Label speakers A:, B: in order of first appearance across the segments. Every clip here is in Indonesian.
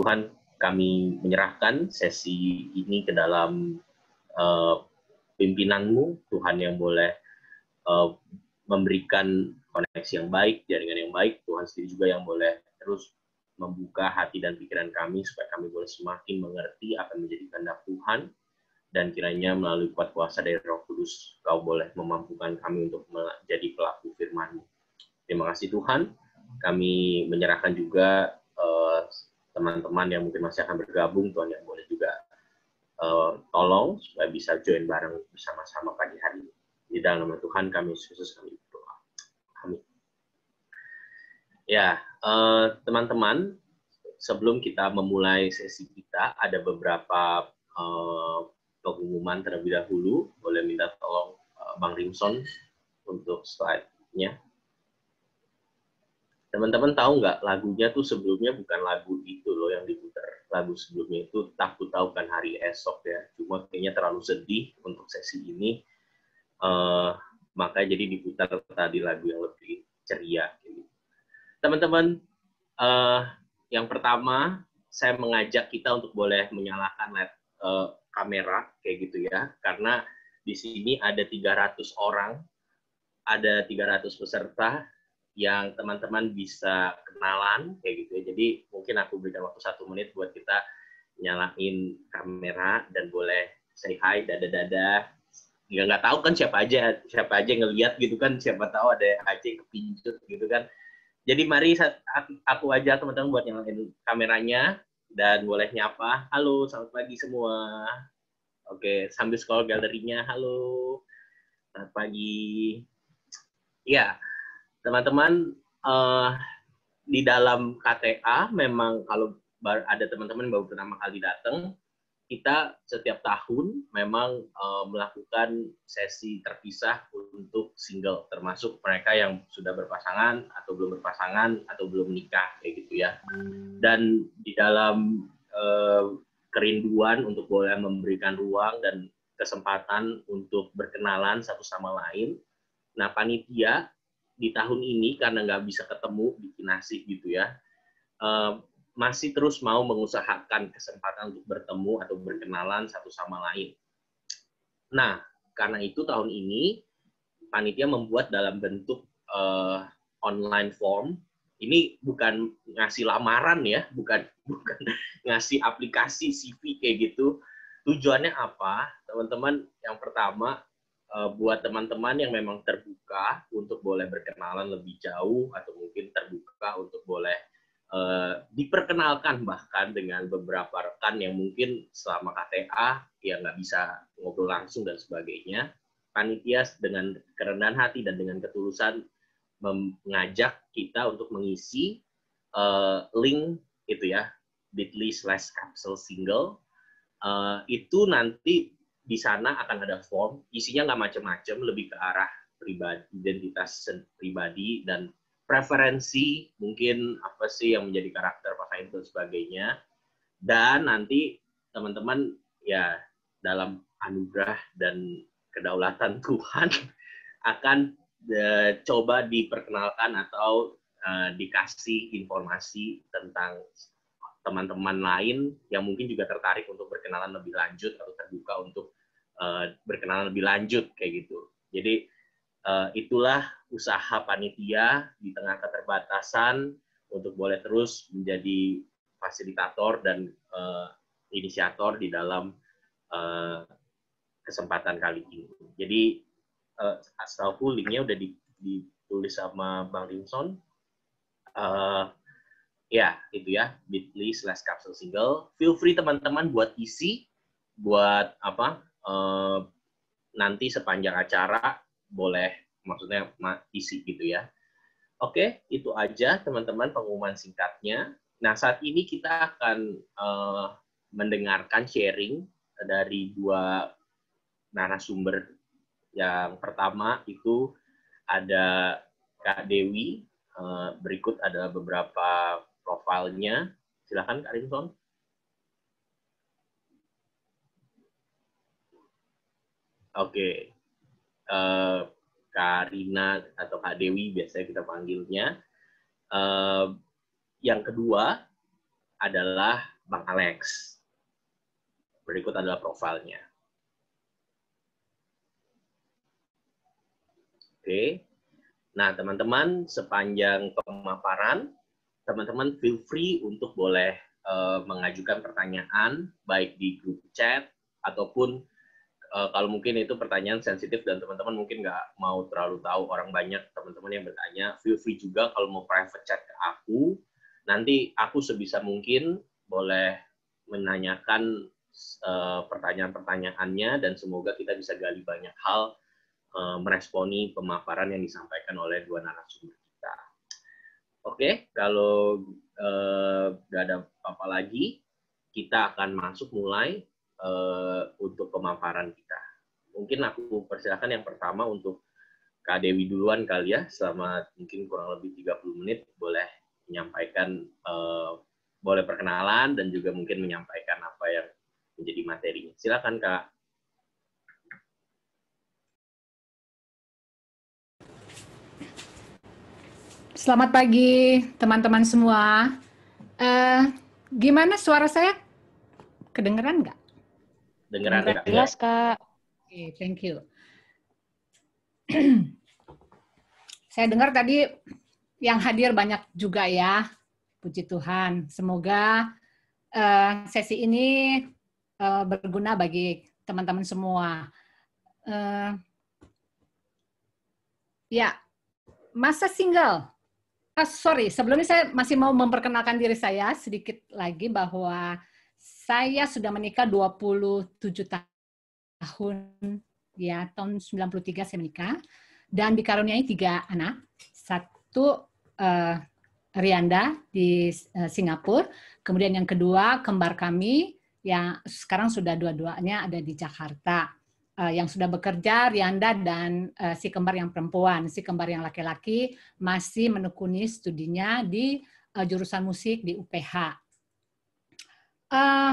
A: Tuhan, kami menyerahkan sesi ini ke dalam uh, pimpinanmu, Tuhan yang boleh uh, memberikan koneksi yang baik, jaringan yang baik, Tuhan sendiri juga yang boleh terus membuka hati dan pikiran kami supaya kami boleh semakin mengerti yang menjadi kehendak Tuhan dan kiranya melalui kuat kuasa dari Roh Kudus kau boleh memampukan kami untuk menjadi pelaku firman-Mu. Terima kasih Tuhan. Kami menyerahkan juga uh, teman-teman yang mungkin masih akan bergabung, Tuhan yang boleh juga uh, tolong supaya bisa join bareng bersama-sama pagi hari ini. Di dalam nama Tuhan kami Yesus kami berdoa. Amin. Ya, eh, teman-teman, uh, sebelum kita memulai sesi kita, ada beberapa uh, pengumuman terlebih dahulu. Boleh minta tolong uh, Bang Rimson untuk slide-nya. Teman-teman tahu nggak lagunya tuh sebelumnya bukan lagu itu loh yang diputar. Lagu sebelumnya itu takut tahu kan hari esok ya. Cuma kayaknya terlalu sedih untuk sesi ini. Uh, makanya jadi diputar tadi lagu yang lebih ceria. Teman-teman, uh, yang pertama saya mengajak kita untuk boleh menyalakan LED uh, kamera kayak gitu ya, karena di sini ada 300 orang, ada 300 peserta, yang teman-teman bisa kenalan kayak gitu ya. Jadi mungkin aku berikan waktu satu menit buat kita nyalain kamera dan boleh say hi dada-dada. Ya nggak tahu kan siapa aja siapa aja ngelihat gitu kan siapa tahu ada yang kepincut gitu kan. Jadi mari aku aja teman-teman buat nyalain kameranya dan boleh nyapa. Halo, selamat pagi semua. Oke, sambil scroll galerinya. Halo, selamat pagi. Ya, teman-teman uh, di dalam KTA memang kalau ada teman-teman baru pertama kali datang kita setiap tahun memang uh, melakukan sesi terpisah untuk single termasuk mereka yang sudah berpasangan atau belum berpasangan atau belum nikah kayak gitu ya. Dan di dalam uh, kerinduan untuk boleh memberikan ruang dan kesempatan untuk berkenalan satu sama lain nah panitia di tahun ini karena nggak bisa ketemu di kinasi gitu ya uh, masih terus mau mengusahakan kesempatan untuk bertemu atau berkenalan satu sama lain. Nah, karena itu tahun ini panitia membuat dalam bentuk uh, online form. Ini bukan ngasih lamaran ya, bukan bukan ngasih aplikasi CV kayak gitu. Tujuannya apa? Teman-teman, yang pertama uh, buat teman-teman yang memang terbuka untuk boleh berkenalan lebih jauh atau mungkin terbuka untuk boleh uh, diperkenalkan bahkan dengan beberapa rekan yang mungkin selama KTA ya nggak bisa ngobrol langsung dan sebagainya. Panitia dengan kerendahan hati dan dengan ketulusan mengajak kita untuk mengisi uh, link itu ya bit.ly slash capsule single uh, itu nanti di sana akan ada form, isinya nggak macam-macam, lebih ke arah pribadi, identitas pribadi dan preferensi, mungkin apa sih yang menjadi karakter pasangan itu sebagainya. Dan nanti teman-teman ya dalam anugerah dan kedaulatan Tuhan akan uh, coba diperkenalkan atau uh, dikasih informasi tentang teman-teman lain yang mungkin juga tertarik untuk berkenalan lebih lanjut atau terbuka untuk uh, berkenalan lebih lanjut kayak gitu. Jadi uh, itulah usaha panitia di tengah keterbatasan untuk boleh terus menjadi fasilitator dan uh, inisiator di dalam uh, kesempatan kali ini. Jadi uh, setahu linknya udah ditulis sama Bang Rimson. Uh, ya itu ya bit.ly slash capsule single. Feel free teman-teman buat isi, buat apa uh, nanti sepanjang acara boleh maksudnya isi gitu ya. Oke, itu aja teman-teman pengumuman singkatnya. Nah, saat ini kita akan uh, mendengarkan sharing dari dua narasumber. Yang pertama itu ada Kak Dewi. Uh, berikut ada beberapa profilnya. Silakan Kak Rimson. Oke. Okay. Uh, Kak Rina atau Kak Dewi biasanya kita panggilnya. Uh, yang kedua adalah Bang Alex. Berikut adalah profilnya. Oke. Nah, teman-teman, sepanjang pemaparan, teman-teman feel free untuk boleh uh, mengajukan pertanyaan, baik di grup chat, ataupun uh, kalau mungkin itu pertanyaan sensitif dan teman-teman mungkin nggak mau terlalu tahu orang banyak teman-teman yang bertanya, feel free juga kalau mau private chat ke aku, nanti aku sebisa mungkin boleh menanyakan uh, pertanyaan-pertanyaannya dan semoga kita bisa gali banyak hal uh, meresponi pemaparan yang disampaikan oleh dua narasumber kita. Oke, kalau nggak uh, ada apa-apa lagi, kita akan masuk mulai uh, untuk pemaparan kita. Mungkin aku persilakan yang pertama untuk Kak Dewi duluan kali ya, selama mungkin kurang lebih 30 menit boleh menyampaikan, uh, boleh perkenalan dan juga mungkin menyampaikan apa yang menjadi materinya. Silakan Kak.
B: Selamat pagi teman-teman semua. Uh, gimana suara saya? Kedengeran nggak?
A: Dengeran
B: ya. Jelas, Kak. Oke, okay, thank you. Saya dengar tadi yang hadir banyak juga ya. Puji Tuhan. Semoga uh, sesi ini uh, berguna bagi teman-teman semua. Uh, ya, masa single. Ah, sorry, sebelumnya saya masih mau memperkenalkan diri saya sedikit lagi bahwa saya sudah menikah 27 tahun. Ya tahun 93 saya menikah. Dan dikaruniai tiga anak. Satu uh, Rianda di uh, Singapura. Kemudian yang kedua kembar kami yang sekarang sudah dua-duanya ada di Jakarta. Uh, yang sudah bekerja Rianda dan uh, si kembar yang perempuan. Si kembar yang laki-laki masih menekuni studinya di uh, jurusan musik di UPH uh,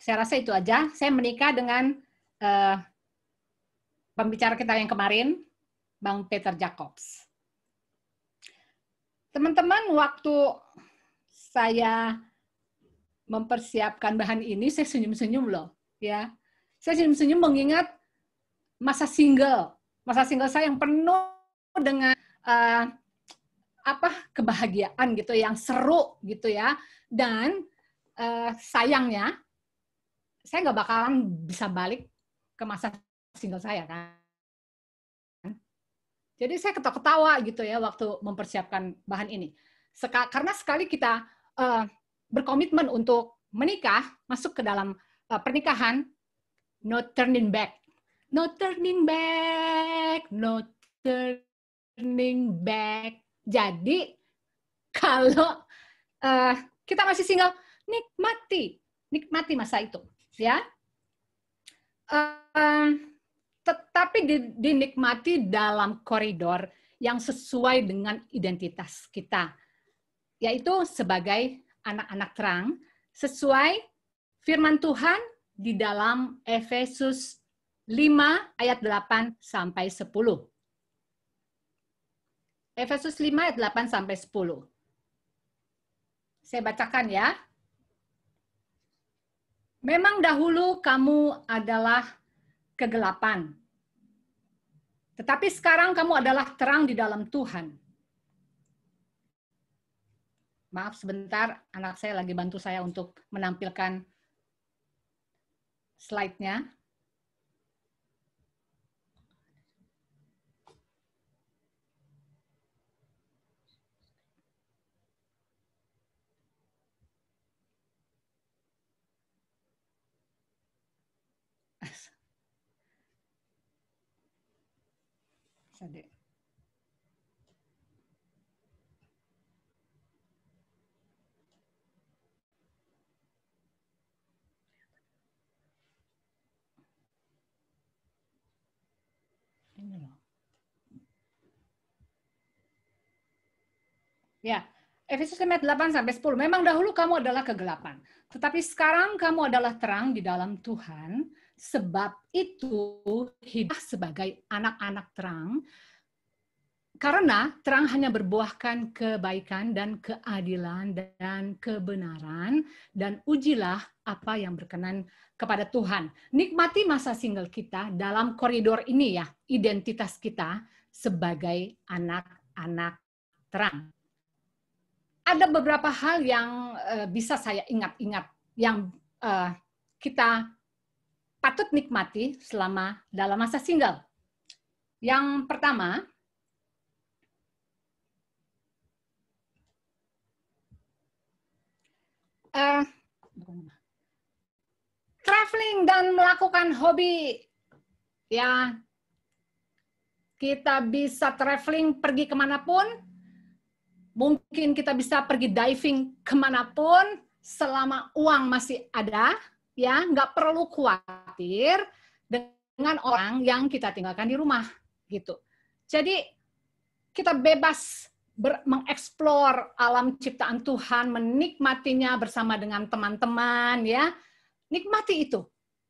B: saya rasa itu aja. Saya menikah dengan uh, pembicara kita yang kemarin, Bang Peter Jacobs. Teman-teman, waktu saya mempersiapkan bahan ini, saya senyum-senyum loh, ya. Saya senyum-senyum mengingat masa single, masa single saya yang penuh dengan uh, apa kebahagiaan gitu, yang seru gitu ya, dan uh, sayangnya saya nggak bakalan bisa balik ke masa single saya kan. Jadi saya ketawa-ketawa gitu ya waktu mempersiapkan bahan ini. Seka, karena sekali kita uh, berkomitmen untuk menikah, masuk ke dalam uh, pernikahan, no turning back. No turning back, no turning back. Jadi kalau uh, kita masih single, nikmati, nikmati masa itu, ya. Uh, tetapi dinikmati dalam koridor yang sesuai dengan identitas kita, yaitu sebagai anak-anak terang, sesuai firman Tuhan di dalam Efesus 5 ayat 8 sampai 10. Efesus 5 ayat 8 sampai 10. Saya bacakan ya. Memang dahulu kamu adalah kegelapan. Tetapi sekarang kamu adalah terang di dalam Tuhan. Maaf sebentar, anak saya lagi bantu saya untuk menampilkan slide-nya. Ya, Efesus 5 8 sampai 10. Memang dahulu kamu adalah kegelapan, tetapi sekarang kamu adalah terang di dalam Tuhan. Sebab itu hidup sebagai anak-anak terang karena terang hanya berbuahkan kebaikan dan keadilan dan kebenaran dan ujilah apa yang berkenan kepada Tuhan. Nikmati masa single kita dalam koridor ini ya, identitas kita sebagai anak-anak terang. Ada beberapa hal yang uh, bisa saya ingat-ingat yang uh, kita patut nikmati selama dalam masa single. Yang pertama, uh, traveling dan melakukan hobi. Ya kita bisa traveling pergi ke mana pun. Mungkin kita bisa pergi diving ke mana pun selama uang masih ada ya nggak perlu khawatir dengan orang yang kita tinggalkan di rumah gitu jadi kita bebas mengeksplor alam ciptaan Tuhan, menikmatinya bersama dengan teman-teman ya. Nikmati itu.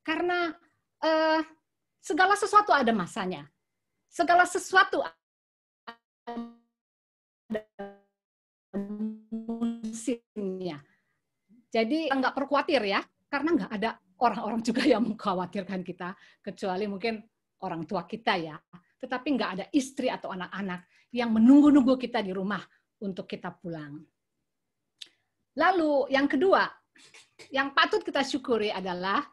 B: Karena uh, segala sesuatu ada masanya. Segala sesuatu ada musimnya. Jadi nggak perlu khawatir ya, karena nggak ada orang-orang juga yang mengkhawatirkan kita, kecuali mungkin orang tua kita ya. Tetapi nggak ada istri atau anak-anak yang menunggu-nunggu kita di rumah untuk kita pulang. Lalu yang kedua, yang patut kita syukuri adalah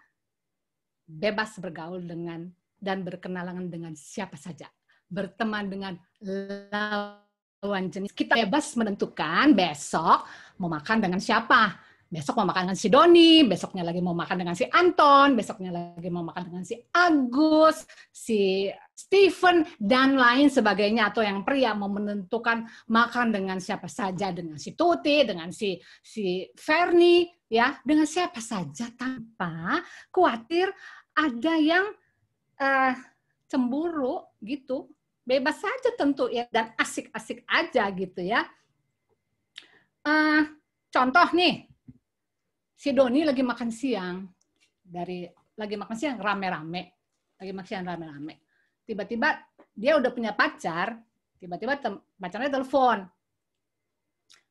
B: bebas bergaul dengan dan berkenalan dengan siapa saja. Berteman dengan lawan jenis. Kita bebas menentukan besok mau makan dengan siapa besok mau makan dengan si Doni, besoknya lagi mau makan dengan si Anton, besoknya lagi mau makan dengan si Agus, si Stephen, dan lain sebagainya. Atau yang pria mau menentukan makan dengan siapa saja, dengan si Tuti, dengan si si Ferni, ya, dengan siapa saja tanpa khawatir ada yang uh, cemburu gitu. Bebas saja tentu ya dan asik-asik aja gitu ya. Uh, contoh nih, si Doni lagi makan siang dari lagi makan siang rame-rame lagi makan siang rame-rame. Tiba-tiba dia udah punya pacar tiba-tiba pacarnya telepon.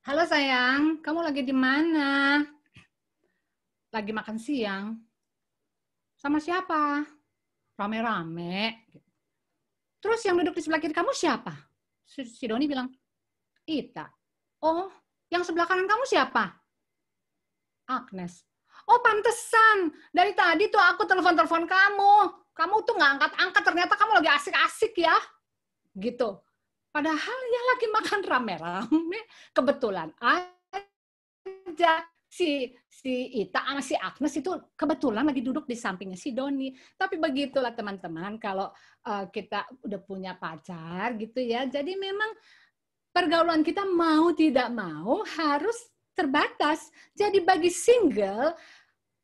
B: Halo sayang kamu lagi di mana? Lagi makan siang. Sama siapa? Rame-rame. Terus yang duduk di sebelah kiri kamu siapa? Si Doni bilang Ita. Oh yang sebelah kanan kamu siapa Agnes. Oh pantesan, dari tadi tuh aku telepon-telepon kamu. Kamu tuh nggak angkat-angkat, ternyata kamu lagi asik-asik ya. Gitu. Padahal ya lagi makan rame-rame, kebetulan aja si si Ita sama si Agnes itu kebetulan lagi duduk di sampingnya si Doni. Tapi begitulah teman-teman kalau uh, kita udah punya pacar gitu ya. Jadi memang pergaulan kita mau tidak mau harus terbatas. Jadi bagi single,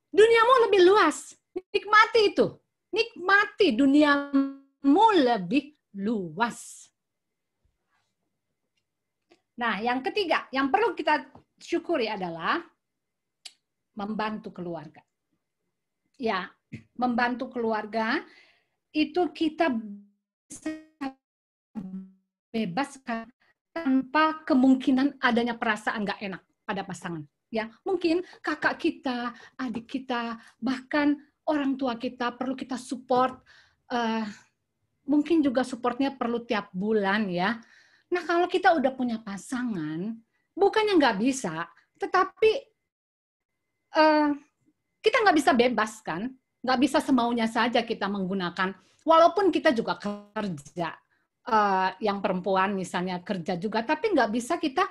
B: duniamu lebih luas. Nikmati itu. Nikmati duniamu lebih luas. Nah, yang ketiga, yang perlu kita syukuri adalah membantu keluarga. Ya, membantu keluarga itu kita bisa bebas tanpa kemungkinan adanya perasaan nggak enak pada pasangan. Ya, mungkin kakak kita, adik kita, bahkan orang tua kita perlu kita support. Uh, mungkin juga supportnya perlu tiap bulan ya. Nah kalau kita udah punya pasangan, bukannya nggak bisa, tetapi uh, kita nggak bisa bebas kan, nggak bisa semaunya saja kita menggunakan. Walaupun kita juga kerja, uh, yang perempuan misalnya kerja juga, tapi nggak bisa kita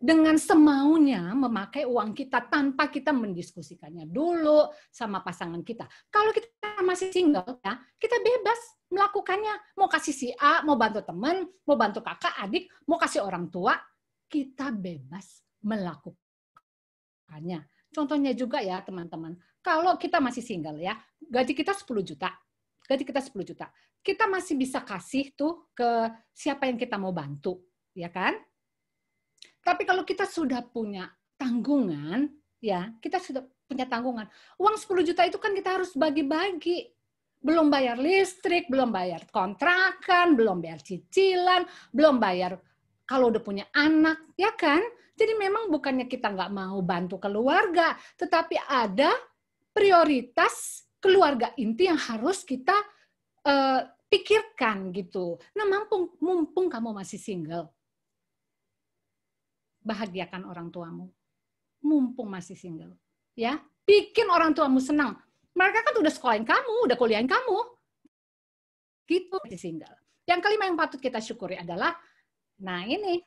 B: dengan semaunya memakai uang kita tanpa kita mendiskusikannya dulu sama pasangan kita. Kalau kita masih single ya, kita bebas melakukannya. Mau kasih si A, mau bantu teman, mau bantu kakak, adik, mau kasih orang tua, kita bebas melakukannya. Contohnya juga ya teman-teman, kalau kita masih single ya, gaji kita 10 juta. Gaji kita 10 juta. Kita masih bisa kasih tuh ke siapa yang kita mau bantu, ya kan? Tapi kalau kita sudah punya tanggungan, ya kita sudah punya tanggungan. Uang 10 juta itu kan kita harus bagi-bagi. belum bayar listrik, belum bayar kontrakan, belum bayar cicilan, belum bayar kalau udah punya anak, ya kan? Jadi memang bukannya kita nggak mau bantu keluarga, tetapi ada prioritas keluarga inti yang harus kita uh, pikirkan gitu. Nah, mumpung, mumpung kamu masih single, bahagiakan orang tuamu. Mumpung masih single, ya, bikin orang tuamu senang mereka kan udah sekolahin kamu, udah kuliahin kamu. Gitu di single. Yang kelima yang patut kita syukuri adalah, nah ini,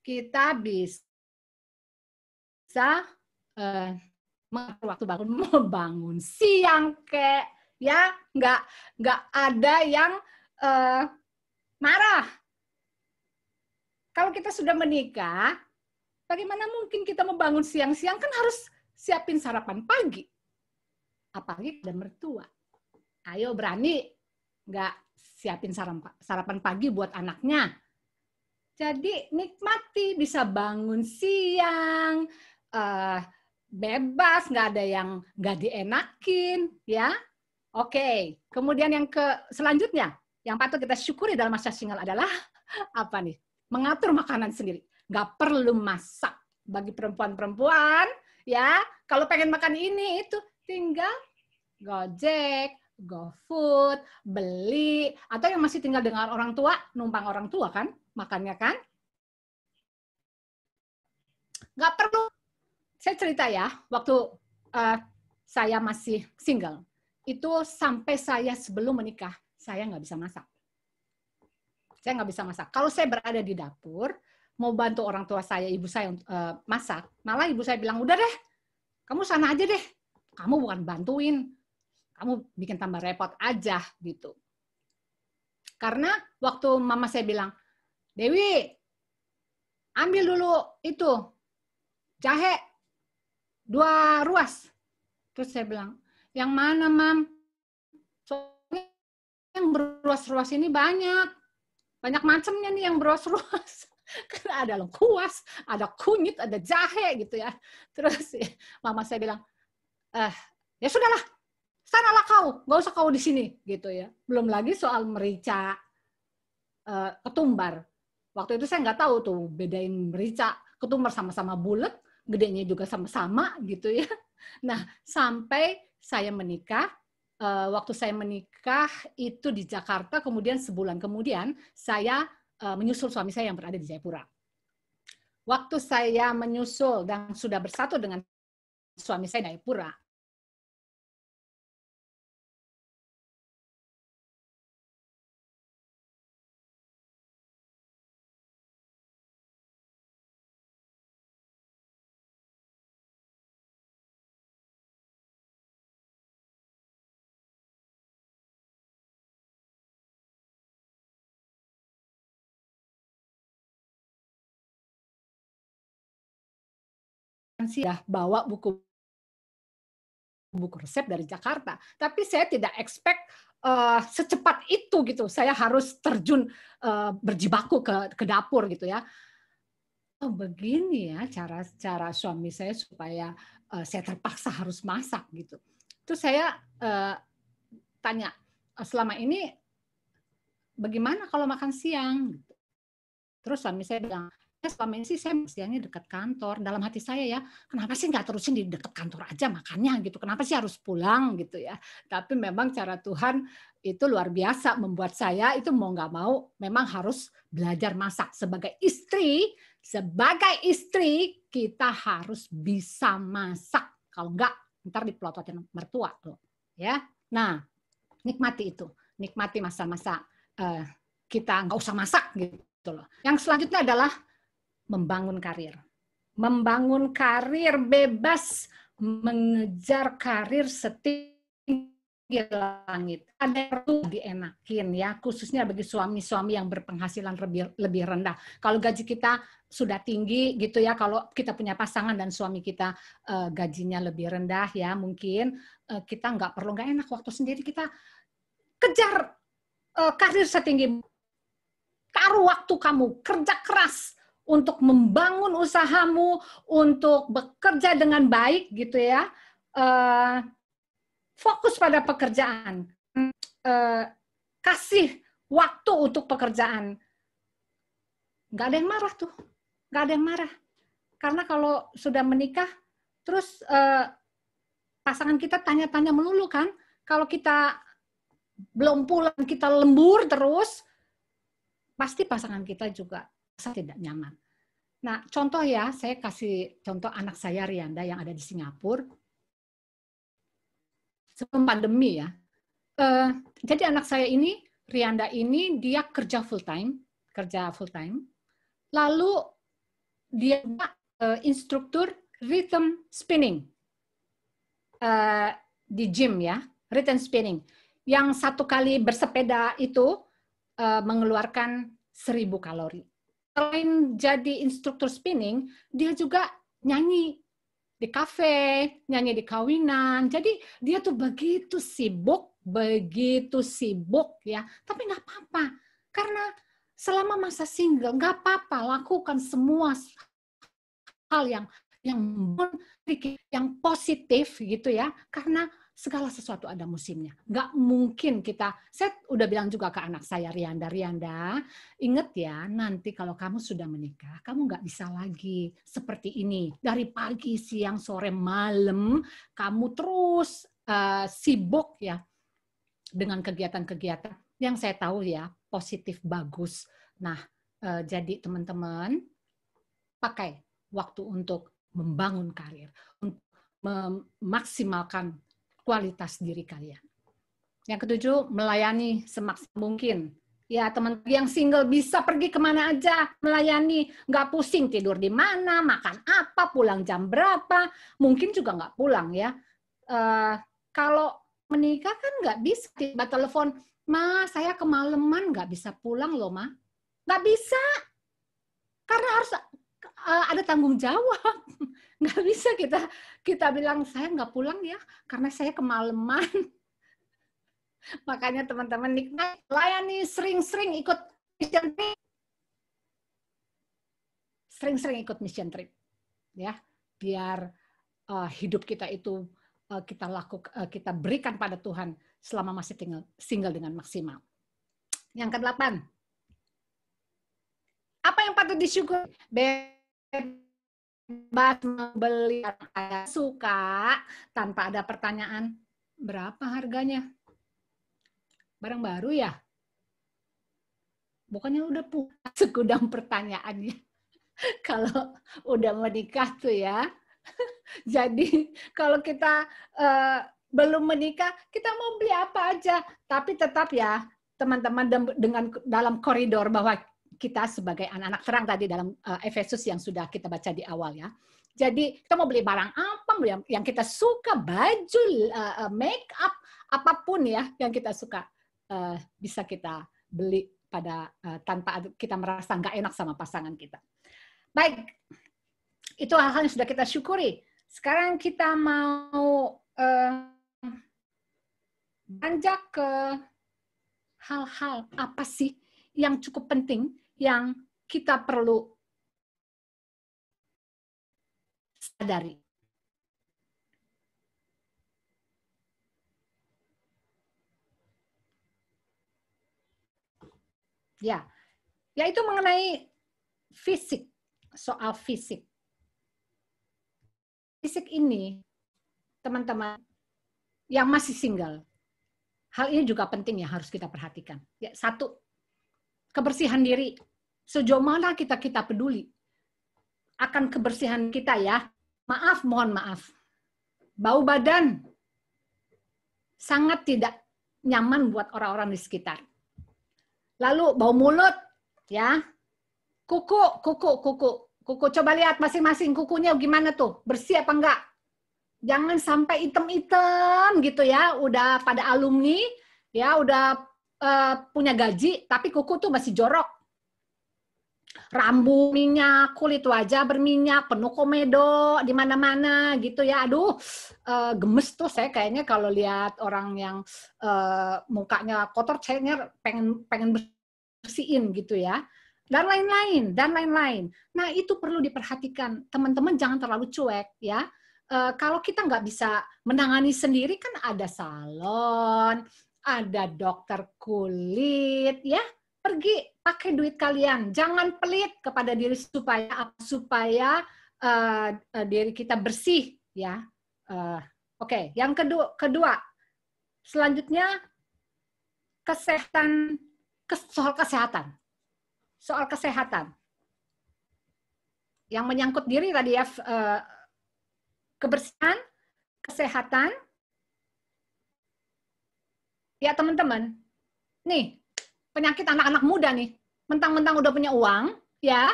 B: kita bisa uh, waktu bangun mau bangun siang kayak ya nggak nggak ada yang uh, marah kalau kita sudah menikah bagaimana mungkin kita membangun siang-siang kan harus siapin sarapan pagi. Apalagi ada mertua. Ayo berani nggak siapin sarapan pagi buat anaknya. Jadi nikmati bisa bangun siang, uh, bebas, nggak ada yang nggak dienakin, ya. Oke, kemudian yang ke selanjutnya, yang patut kita syukuri dalam masa single adalah apa nih? Mengatur makanan sendiri. Nggak perlu masak. Bagi perempuan-perempuan, ya kalau pengen makan ini itu tinggal Gojek, GoFood, beli atau yang masih tinggal dengan orang tua, numpang orang tua kan, makannya kan? Nggak perlu. Saya cerita ya, waktu uh, saya masih single, itu sampai saya sebelum menikah, saya nggak bisa masak. Saya nggak bisa masak. Kalau saya berada di dapur, mau bantu orang tua saya, ibu saya uh, masak, malah ibu saya bilang, udah deh, kamu sana aja deh, kamu bukan bantuin, kamu bikin tambah repot aja gitu. Karena waktu mama saya bilang, Dewi, ambil dulu itu jahe dua ruas. Terus saya bilang, yang mana mam? Soalnya yang beruas-ruas ini banyak. Banyak macamnya nih yang. Karena ada lengkuas, ada kunyit, ada jahe gitu ya. Terus mama saya bilang, eh, ya sudahlah, sanalah kau, nggak usah kau di sini gitu ya. Belum lagi soal merica uh, ketumbar. Waktu itu saya nggak tahu tuh bedain merica ketumbar sama-sama bulat, gedenya juga sama-sama gitu ya. Nah sampai saya menikah, uh, waktu saya menikah itu di Jakarta, kemudian sebulan kemudian saya Eh, menyusul suami saya yang berada di Jayapura. Waktu saya menyusul dan sudah bersatu dengan suami saya di Jayapura, sih ya bawa buku buku resep dari Jakarta, tapi saya tidak expect uh, secepat itu gitu. Saya harus terjun uh, berjibaku ke ke dapur gitu ya. Oh begini ya cara cara suami saya supaya uh, saya terpaksa harus masak gitu. Terus saya uh, tanya selama ini bagaimana kalau makan siang? Terus suami saya bilang selama ini sih saya siangnya dekat kantor. Dalam hati saya ya, kenapa sih nggak terusin di dekat kantor aja makannya gitu? Kenapa sih harus pulang gitu ya? Tapi memang cara Tuhan itu luar biasa membuat saya itu mau nggak mau memang harus belajar masak sebagai istri. Sebagai istri kita harus bisa masak. Kalau nggak ntar dipelototin mertua loh. Ya, nah nikmati itu, nikmati masa-masa uh, kita nggak usah masak gitu loh. Yang selanjutnya adalah membangun karir. Membangun karir bebas, mengejar karir setinggi langit. Ada yang perlu dienakin ya, khususnya bagi suami-suami yang berpenghasilan lebih, lebih rendah. Kalau gaji kita sudah tinggi gitu ya, kalau kita punya pasangan dan suami kita uh, gajinya lebih rendah ya, mungkin uh, kita nggak perlu nggak enak waktu sendiri kita kejar uh, karir setinggi taruh waktu kamu kerja keras untuk membangun usahamu, untuk bekerja dengan baik gitu ya. Uh, fokus pada pekerjaan, uh, kasih waktu untuk pekerjaan. Nggak ada yang marah tuh, nggak ada yang marah. Karena kalau sudah menikah, terus uh, pasangan kita tanya-tanya melulu kan, kalau kita belum pulang kita lembur terus, pasti pasangan kita juga tidak nyaman. Nah, contoh ya, saya kasih contoh anak saya Rianda yang ada di Singapura. Sebelum pandemi ya. Uh, jadi anak saya ini, Rianda ini, dia kerja full time, kerja full time. Lalu dia uh, instruktur rhythm spinning uh, di gym ya, rhythm spinning. Yang satu kali bersepeda itu uh, mengeluarkan seribu kalori selain jadi instruktur spinning, dia juga nyanyi di kafe, nyanyi di kawinan. Jadi dia tuh begitu sibuk, begitu sibuk ya. Tapi nggak apa-apa, karena selama masa single nggak apa-apa lakukan semua hal yang yang yang positif gitu ya, karena segala sesuatu ada musimnya. Nggak mungkin kita, saya udah bilang juga ke anak saya, Rianda, Rianda, inget ya, nanti kalau kamu sudah menikah, kamu nggak bisa lagi seperti ini. Dari pagi, siang, sore, malam, kamu terus uh, sibuk ya dengan kegiatan-kegiatan yang saya tahu ya, positif, bagus. Nah, uh, jadi teman-teman, pakai waktu untuk membangun karir, untuk memaksimalkan kualitas diri kalian. Yang ketujuh, melayani semaksimal mungkin. Ya, teman yang single bisa pergi ke mana aja, melayani. Nggak pusing tidur di mana, makan apa, pulang jam berapa. Mungkin juga nggak pulang ya. Uh, kalau menikah kan nggak bisa tiba telepon, Ma, saya kemalaman nggak bisa pulang loh, Ma. Nggak bisa. Karena harus uh, ada tanggung jawab. Nggak bisa kita kita bilang saya nggak pulang ya karena saya kemalaman. Makanya teman-teman nikmat layani sering-sering ikut mission trip. Sering-sering ikut mission trip. Ya, biar uh, hidup kita itu uh, kita lakukan uh, kita berikan pada Tuhan selama masih tinggal single dengan maksimal. Yang kedelapan, patut disyukuri? bebas membeli yang saya suka tanpa ada pertanyaan berapa harganya. Barang baru ya? Bukannya udah punya segudang pertanyaannya. kalau udah menikah tuh ya. Jadi kalau kita uh, belum menikah, kita mau beli apa aja. Tapi tetap ya, teman-teman dengan dalam koridor bahwa kita sebagai anak-anak terang tadi dalam uh, Efesus yang sudah kita baca di awal ya. Jadi kita mau beli barang apa yang, yang kita suka, baju, uh, make up, apa pun ya yang kita suka uh, bisa kita beli pada uh, tanpa kita merasa nggak enak sama pasangan kita. Baik, itu hal-hal yang sudah kita syukuri. Sekarang kita mau uh, ke hal-hal apa sih yang cukup penting yang kita perlu sadari. Ya, yaitu mengenai fisik, soal fisik. Fisik ini, teman-teman yang masih single, hal ini juga penting ya harus kita perhatikan. Ya, satu, kebersihan diri. Sejauh mana kita kita peduli akan kebersihan kita ya. Maaf, mohon maaf. Bau badan sangat tidak nyaman buat orang-orang di sekitar. Lalu bau mulut ya. Kuku, kuku, kuku. Kuku coba lihat masing-masing kukunya gimana tuh? Bersih apa enggak? Jangan sampai item-item gitu ya, udah pada alumni, ya udah uh, punya gaji tapi kuku tuh masih jorok. Rambut minyak, kulit wajah berminyak, penuh komedo di mana-mana gitu ya. Aduh, uh, gemes tuh saya kayaknya kalau lihat orang yang uh, mukanya kotor, saya pengen pengen bersihin gitu ya. Dan lain-lain, dan lain-lain. Nah, itu perlu diperhatikan. Teman-teman jangan terlalu cuek ya. uh, kalau kita nggak bisa menangani sendiri kan ada salon, ada dokter kulit, ya pergi pakai duit kalian. Jangan pelit kepada diri supaya supaya uh, uh, diri kita bersih, ya. Uh, Oke, okay. yang kedua, kedua selanjutnya kesehatan soal kesehatan. Soal kesehatan. Yang menyangkut diri tadi ya, eh, kebersihan, kesehatan. Ya teman-teman, nih penyakit anak-anak muda nih, mentang-mentang udah punya uang, ya,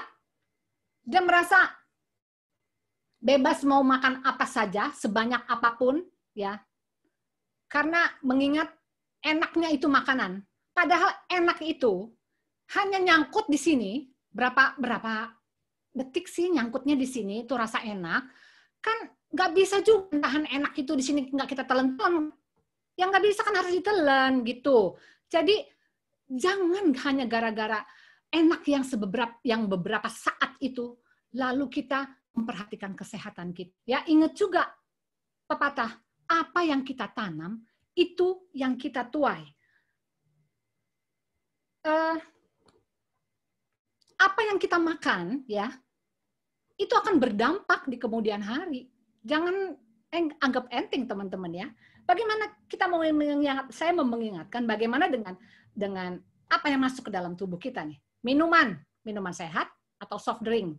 B: dia merasa bebas mau makan apa saja, sebanyak apa pun, ya, karena mengingat enaknya itu makanan. Padahal enak itu hanya nyangkut di sini. Berapa berapa detik sih nyangkutnya di sini? Itu rasa enak. Kan nggak bisa juga tahan enak itu di sini nggak kita telan telan yang nggak bisa kan harus ditelan gitu jadi jangan hanya gara-gara enak yang sebeberapa yang beberapa saat itu lalu kita memperhatikan kesehatan kita ya ingat juga pepatah apa yang kita tanam itu yang kita tuai uh, apa yang kita makan ya itu akan berdampak di kemudian hari. Jangan anggap enteng teman-teman ya. Bagaimana kita mau mengingat, saya mau mengingatkan bagaimana dengan dengan apa yang masuk ke dalam tubuh kita nih. Minuman, minuman sehat atau soft drink.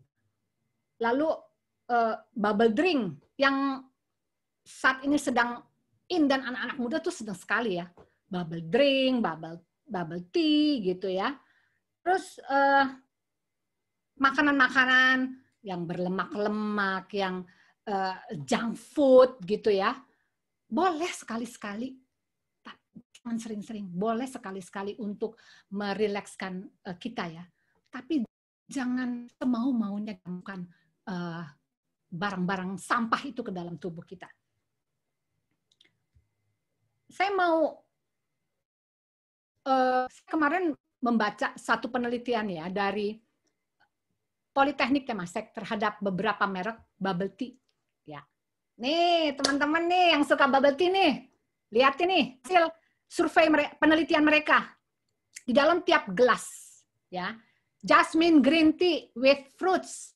B: Lalu uh, bubble drink yang saat ini sedang in dan anak-anak muda tuh sedang sekali ya. Bubble drink, bubble bubble tea gitu ya. Terus uh, makanan-makanan yang berlemak-lemak, yang uh, junk food gitu ya. Boleh sekali-sekali, jangan sering-sering. Boleh sekali-sekali untuk merilekskan uh, kita ya. Tapi jangan semau-maunya bukan uh, barang-barang sampah itu ke dalam tubuh kita. Saya mau uh, kemarin membaca satu penelitian ya dari Politeknik Temasek terhadap beberapa merek bubble tea. Nih, teman-teman nih yang suka bubble tea nih. Lihat ini hasil survei mereka, penelitian mereka. Di dalam tiap gelas, ya. Jasmine green tea with fruits.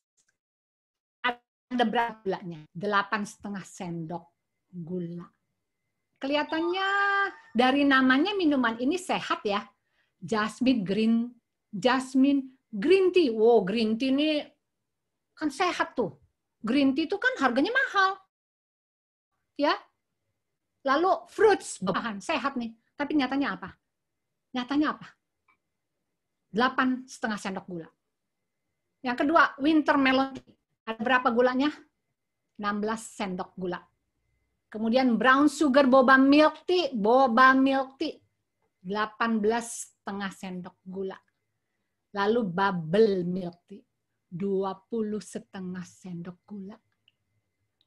B: Ada berapa gulanya? Delapan setengah sendok gula. Kelihatannya dari namanya minuman ini sehat ya. Jasmine green, jasmine green tea. Wow, green tea ini kan sehat tuh. Green tea itu kan harganya mahal. Ya. Lalu fruits, bahan sehat nih. Tapi nyatanya apa? Nyatanya apa? Delapan setengah sendok gula. Yang kedua, winter melon. Ada berapa gulanya? 16 sendok gula. Kemudian brown sugar boba milk tea, boba milk tea 18 setengah sendok gula. Lalu bubble milk tea, 20 setengah sendok gula.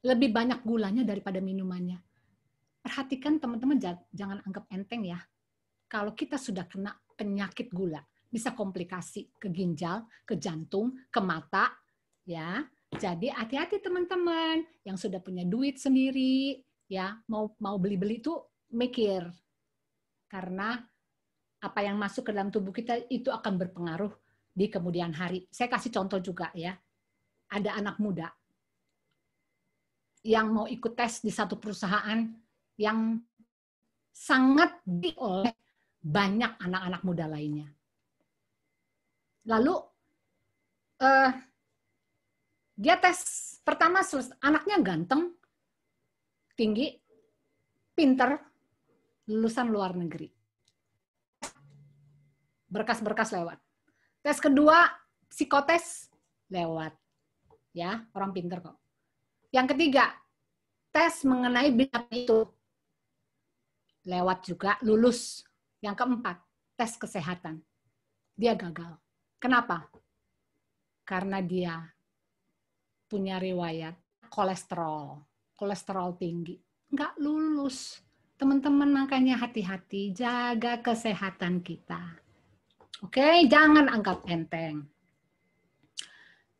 B: Lebih banyak gulanya daripada minumannya. Perhatikan teman-teman jangan anggap enteng ya. Kalau kita sudah kena penyakit gula, bisa komplikasi ke ginjal, ke jantung, ke mata, ya. Jadi hati-hati teman-teman yang sudah punya duit sendiri, ya mau mau beli-beli itu mikir karena apa yang masuk ke dalam tubuh kita itu akan berpengaruh di kemudian hari. Saya kasih contoh juga ya. Ada anak muda yang mau ikut tes di satu perusahaan yang sangat di oleh banyak anak-anak muda lainnya. Lalu uh, dia tes pertama anaknya ganteng, tinggi, pinter, lulusan luar negeri berkas-berkas lewat. Tes kedua, psikotes lewat. Ya, orang pinter kok. Yang ketiga, tes mengenai bidang itu lewat juga, lulus. Yang keempat, tes kesehatan. Dia gagal. Kenapa? Karena dia punya riwayat kolesterol, kolesterol tinggi. Nggak lulus. Teman-teman makanya hati-hati, jaga kesehatan kita. Oke, jangan anggap enteng.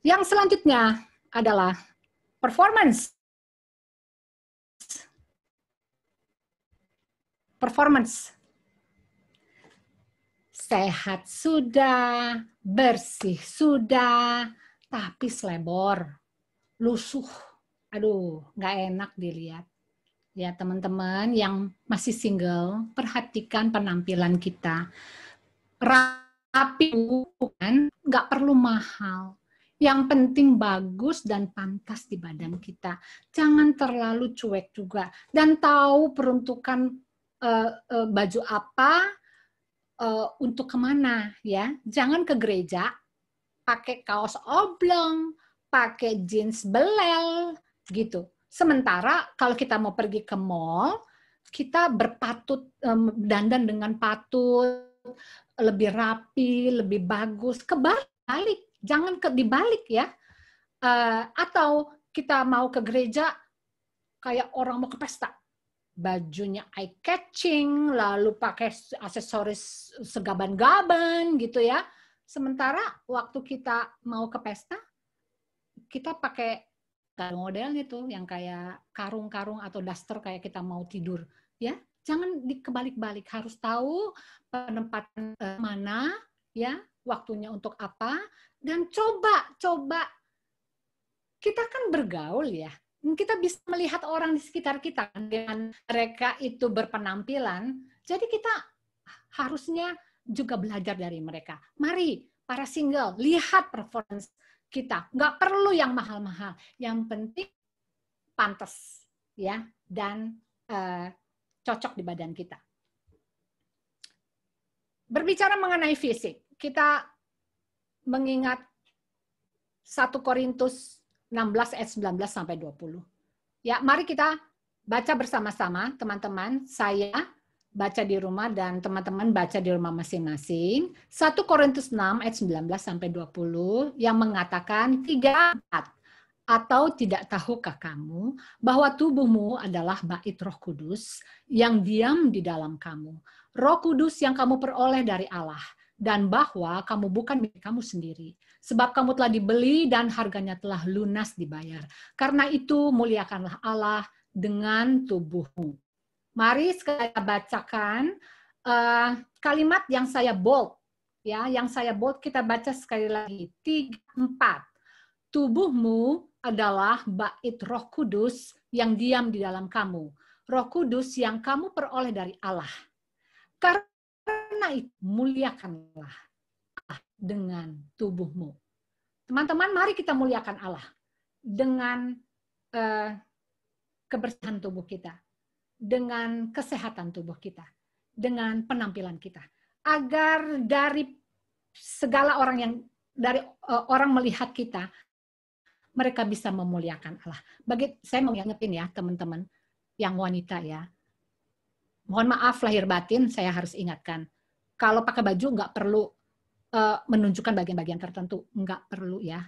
B: Yang selanjutnya adalah performance. Performance. Sehat sudah bersih sudah tapi selebor lusuh. Aduh nggak enak dilihat. Ya teman-teman yang masih single perhatikan penampilan kita. Rapi bukan? Nggak perlu mahal. Yang penting bagus dan pantas di badan kita. Jangan terlalu cuek juga. Dan tahu peruntukan uh, uh, baju apa, uh, untuk ke mana ya. Jangan ke gereja pakai kaos oblong, pakai jeans belel gitu. Sementara kalau kita mau pergi ke mall, kita berpatut dandan dengan patut, lebih rapi, lebih bagus. Kebalik, jangan ke dibalik ya. Uh, atau kita mau ke gereja kayak orang mau ke pesta, bajunya eye catching, lalu pakai aksesoris segaban-gaban gitu ya. Sementara waktu kita mau ke pesta, kita pakai model itu yang kayak karung-karung atau daster kayak kita mau tidur ya jangan dikebalik-balik harus tahu penempatan eh, mana ya waktunya untuk apa dan coba coba kita kan bergaul ya kita bisa melihat orang di sekitar kita dengan mereka itu berpenampilan jadi kita harusnya juga belajar dari mereka mari para single lihat performance kita. Nggak perlu yang mahal-mahal. Yang penting pantas ya dan uh, cocok di badan kita. Berbicara mengenai fisik, kita mengingat 1 Korintus 16 ayat 19 sampai 20. Ya, mari kita baca bersama-sama teman-teman. Saya baca di rumah dan teman-teman baca di rumah masing-masing. 1 Korintus 6 ayat 19 sampai 20 yang mengatakan tiga empat atau tidak tahukah kamu bahwa tubuhmu adalah bait Roh Kudus yang diam di dalam kamu. Roh Kudus yang kamu peroleh dari Allah dan bahwa kamu bukan milik kamu sendiri sebab kamu telah dibeli dan harganya telah lunas dibayar. Karena itu muliakanlah Allah dengan tubuhmu. Mari saya bacakan uh, kalimat yang saya bold ya, yang saya bold kita baca sekali lagi. Tiga empat. Tubuhmu adalah bait Roh Kudus yang diam di dalam kamu. Roh Kudus yang kamu peroleh dari Allah. Karena itu muliakanlah Allah dengan tubuhmu. Teman-teman, mari kita muliakan Allah dengan uh, kebersihan tubuh kita dengan kesehatan tubuh kita, dengan penampilan kita, agar dari segala orang yang dari uh, orang melihat kita, mereka bisa memuliakan Allah. Bagi saya mau ngingetin ya teman-teman yang wanita ya, mohon maaf lahir batin saya harus ingatkan, kalau pakai baju nggak perlu uh, menunjukkan bagian-bagian tertentu, nggak perlu ya.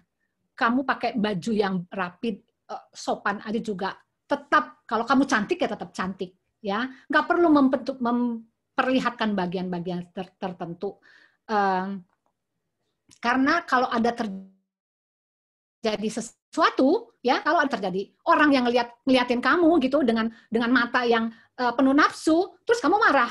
B: Kamu pakai baju yang rapi, uh, sopan aja juga. Tetap kalau kamu cantik ya tetap cantik ya. Nggak perlu memperlihatkan bagian-bagian ter, tertentu. Um, karena kalau ada terjadi sesuatu ya kalau ada terjadi orang yang lihat ngeliatin kamu gitu dengan dengan mata yang uh, penuh nafsu terus kamu marah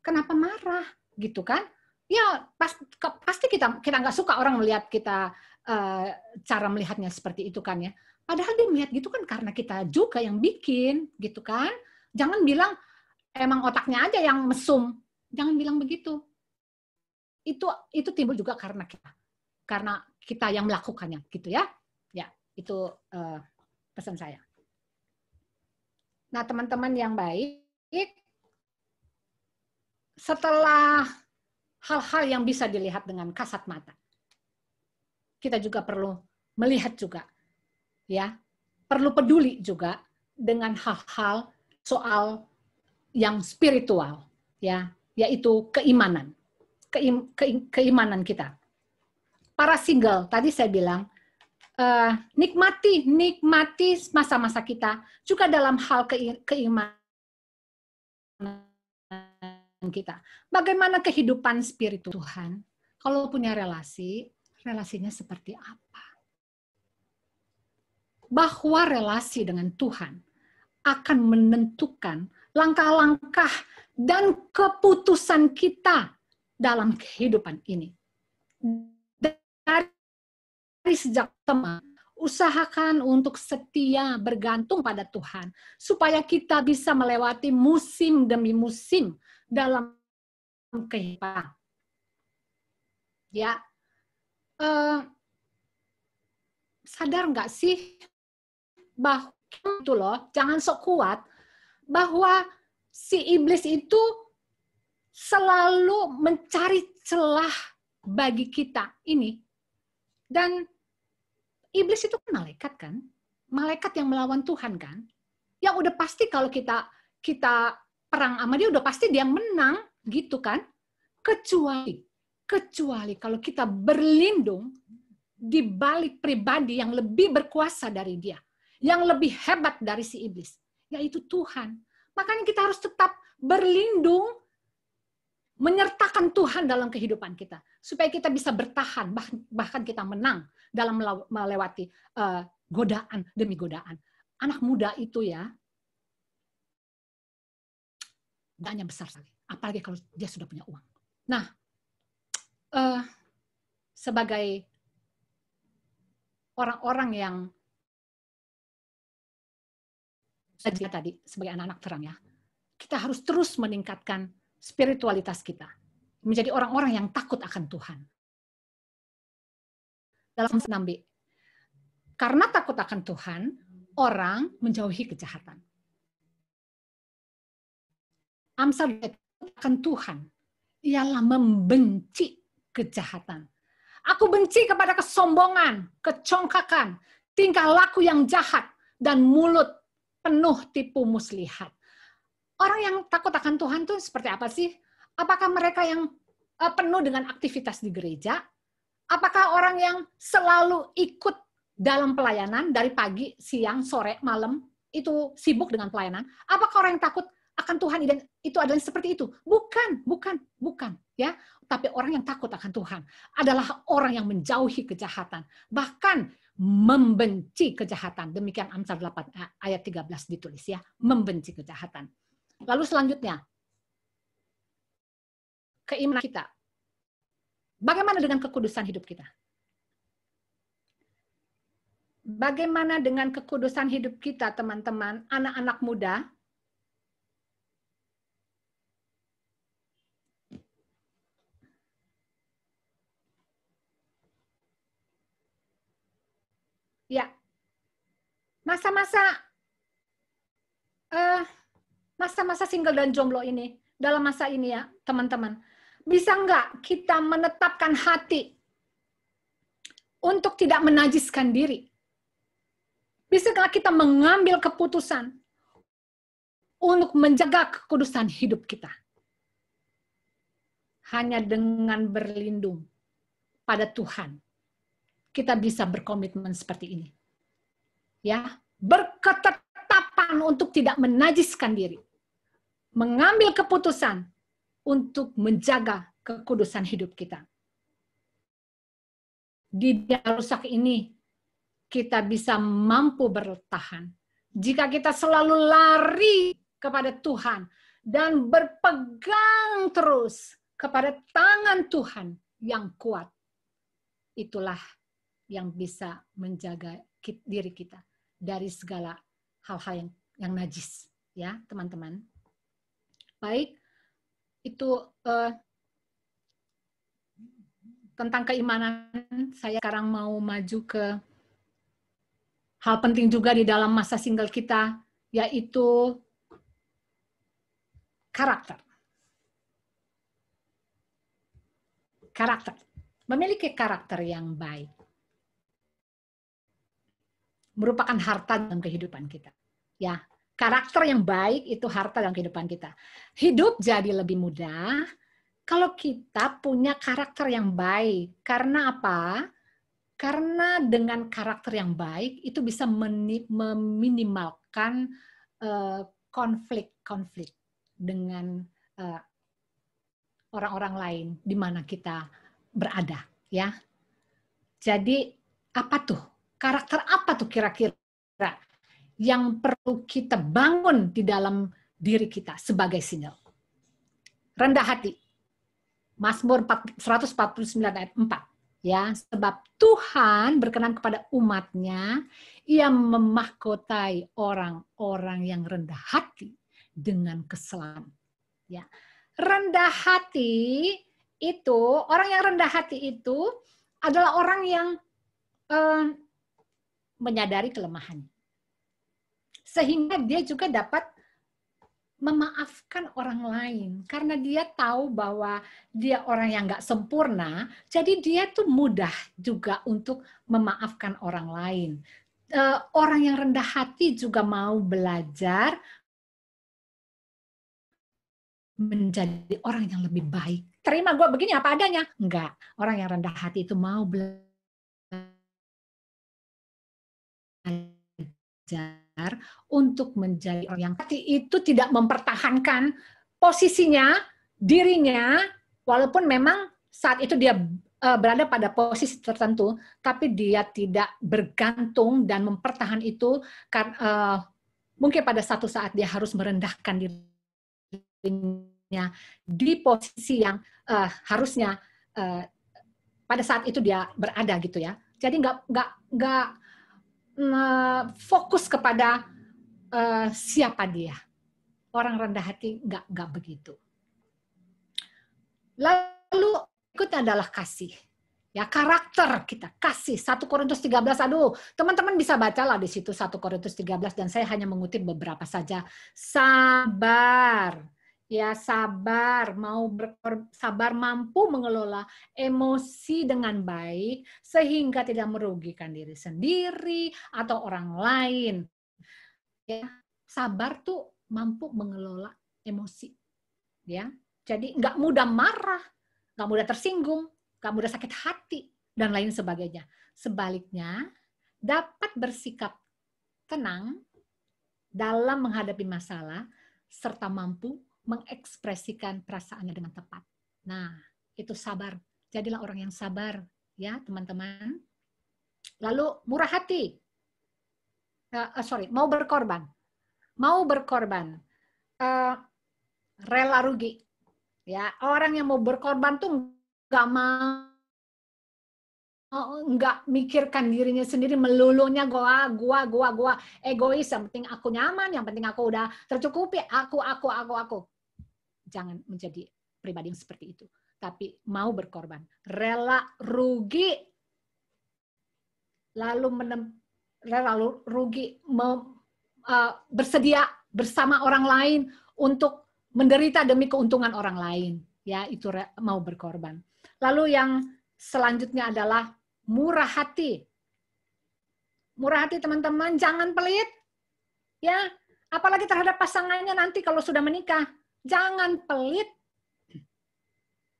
B: kenapa marah gitu kan ya pas, pasti kita kita nggak suka orang melihat kita uh, cara melihatnya seperti itu kan ya Padahal dia melihat gitu kan karena kita juga yang bikin, gitu kan. Jangan bilang emang otaknya aja yang mesum. Jangan bilang begitu. Itu itu timbul juga karena kita. Karena kita yang melakukannya, gitu ya. Ya, itu uh, pesan saya. Nah, teman-teman yang baik, setelah hal-hal yang bisa dilihat dengan kasat mata, kita juga perlu melihat juga ya. Perlu peduli juga dengan hal-hal soal yang spiritual ya yaitu keimanan Keim, ke, keimanan kita. Para single tadi saya bilang uh, nikmati nikmati masa-masa kita juga dalam hal ke, keimanan kita. Bagaimana kehidupan spiritual Tuhan? Kalau punya relasi relasinya seperti apa? Bahwa relasi dengan Tuhan akan menentukan langkah-langkah dan keputusan kita dalam kehidupan ini. Dari sejak teman, usahakan untuk setia bergantung pada Tuhan, supaya kita bisa melewati musim demi musim dalam kehidupan. Ya, uh, sadar nggak sih bahwa itu loh, jangan sok kuat bahwa si iblis itu selalu mencari celah bagi kita ini. Dan iblis itu kan malaikat kan? Malaikat yang melawan Tuhan kan? Yang udah pasti kalau kita kita perang sama dia udah pasti dia menang gitu kan? Kecuali kecuali kalau kita berlindung di balik pribadi yang lebih berkuasa dari dia, yang lebih hebat dari si iblis yaitu Tuhan. Makanya kita harus tetap berlindung menyertakan Tuhan dalam kehidupan kita supaya kita bisa bertahan bahkan kita menang dalam melewati uh, godaan demi godaan. Anak muda itu ya godaannya besar sekali, apalagi kalau dia sudah punya uang. Nah, uh, sebagai orang-orang yang saja tadi sebagai anak-anak terang ya. Kita harus terus meningkatkan spiritualitas kita. Menjadi orang-orang yang takut akan Tuhan. Dalam 6b. Karena takut akan Tuhan, orang menjauhi kejahatan. Amsal akan Tuhan ialah membenci kejahatan. Aku benci kepada kesombongan, kecongkakan, tingkah laku yang jahat, dan mulut penuh tipu muslihat. Orang yang takut akan Tuhan itu seperti apa sih? Apakah mereka yang eh, penuh dengan aktivitas di gereja? Apakah orang yang selalu ikut dalam pelayanan dari pagi, siang, sore, malam itu sibuk dengan pelayanan? Apakah orang yang takut akan Tuhan itu adalah seperti itu? Bukan, bukan, bukan, ya. Tapi orang yang takut akan Tuhan adalah orang yang menjauhi kejahatan. Bahkan membenci kejahatan. Demikian Amsal 8 eh, ayat 13 ditulis ya, membenci kejahatan. Lalu selanjutnya, keimanan kita. Bagaimana dengan kekudusan hidup kita? Bagaimana dengan kekudusan hidup kita, teman-teman, anak-anak muda? Ya. Masa-masa uh, masa-masa single dan jomblo ini, dalam masa ini ya, teman-teman. Bisa nggak kita menetapkan hati untuk tidak menajiskan diri? Bisa nggak kita mengambil keputusan untuk menjaga kekudusan hidup kita? Hanya dengan berlindung pada Tuhan kita bisa berkomitmen seperti ini. Ya, berketetapan untuk tidak menajiskan diri. Mengambil keputusan untuk menjaga kekudusan hidup kita. Di dunia rusak ini, kita bisa mampu bertahan. Jika kita selalu lari kepada Tuhan dan berpegang terus kepada tangan Tuhan yang kuat, itulah yang bisa menjaga diri kita dari segala hal-hal yang yang najis ya teman-teman. Baik itu uh, tentang keimanan saya sekarang mau maju ke hal penting juga di dalam masa single kita yaitu karakter. Karakter. Memiliki karakter yang baik merupakan harta dalam kehidupan kita. Ya, karakter yang baik itu harta dalam kehidupan kita. Hidup jadi lebih mudah kalau kita punya karakter yang baik. Karena apa? Karena dengan karakter yang baik itu bisa meminimalkan eh, konflik-konflik dengan eh, orang-orang lain di mana kita berada, ya. Jadi apa tuh Karakter apa tuh kira-kira yang perlu kita bangun di dalam diri kita sebagai single. Rendah hati. Mazmur 149 ayat 4 ya sebab Tuhan berkenan kepada umatnya ia memahkotai orang-orang yang rendah hati dengan kesalahan ya rendah hati itu orang yang rendah hati itu adalah orang yang eh, menyadari kelemahannya sehingga dia juga dapat memaafkan orang lain karena dia tahu bahwa dia orang yang nggak sempurna, jadi dia tuh mudah juga untuk memaafkan orang lain. Uh, orang yang rendah hati juga mau belajar menjadi orang yang lebih baik. Terima gue begini apa adanya? Enggak. Orang yang rendah hati itu mau belajar untuk menjadi orang yang hati itu tidak mempertahankan posisinya, dirinya, walaupun memang saat itu dia uh, berada pada posisi tertentu, tapi dia tidak bergantung dan mempertahan itu karena uh, mungkin pada satu saat dia harus merendahkan dirinya di posisi yang uh, harusnya uh, pada saat itu dia berada gitu ya. Jadi nggak nggak nggak fokus kepada uh, siapa dia. Orang rendah hati nggak nggak begitu. Lalu ikutnya adalah kasih. Ya, karakter kita kasih 1 Korintus 13. Aduh, teman-teman bisa baca lah di situ 1 Korintus 13 dan saya hanya mengutip beberapa saja. Sabar ya sabar, mau berkor, sabar mampu mengelola emosi dengan baik sehingga tidak merugikan diri sendiri atau orang lain. Ya, sabar tuh mampu mengelola emosi. Ya, jadi nggak mudah marah, nggak mudah tersinggung, nggak mudah sakit hati dan lain sebagainya. Sebaliknya, dapat bersikap tenang dalam menghadapi masalah serta mampu mengekspresikan perasaannya dengan tepat. Nah, itu sabar. Jadilah orang yang sabar, ya teman-teman. Lalu murah hati. Uh, uh, sorry, mau berkorban. Mau berkorban. Uh, rela rugi. Ya, orang yang mau berkorban tuh nggak mau nggak mikirkan dirinya sendiri melulunya gua gua gua gua egois yang penting aku nyaman yang penting aku udah tercukupi. Aku aku aku aku. Jangan menjadi pribadi yang seperti itu. Tapi mau berkorban. Rela rugi. Lalu menem, rela rugi. Uh, bersedia bersama orang lain untuk menderita demi keuntungan orang lain. Ya itu mau berkorban. Lalu yang selanjutnya adalah murah hati. Murah hati teman-teman, jangan pelit. Ya, apalagi terhadap pasangannya nanti kalau sudah menikah. Jangan pelit.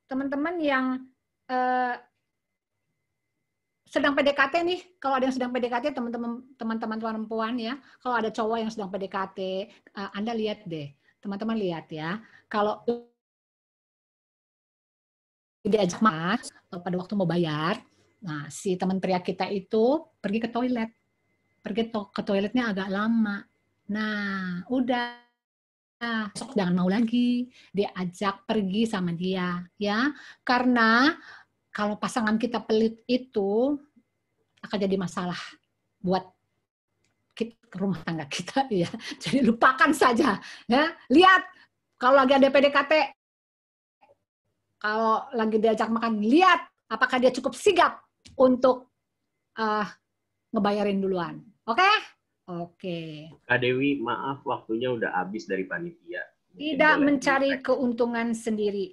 B: Teman-teman yang eh, sedang PDKT nih, kalau ada yang sedang PDKT teman-teman teman-teman perempuan ya, kalau ada cowok yang sedang PDKT, eh, Anda lihat deh, teman-teman lihat ya, kalau diajak mas pada waktu mau bayar, Nah, si teman pria kita itu pergi ke toilet. Pergi to ke toiletnya agak lama. Nah, udah. Besok jangan mau lagi. Dia ajak pergi sama dia ya. Karena kalau pasangan kita pelit itu akan jadi masalah buat kita, rumah tangga kita ya. Jadi lupakan saja ya. Lihat kalau lagi ada PDKT kalau lagi diajak makan lihat apakah dia cukup sigap untuk uh, ngebayarin duluan. Oke? Okay? Oke. Okay.
A: Kak Dewi, maaf waktunya udah habis dari panitia.
B: Tidak mencari keuntungan sendiri.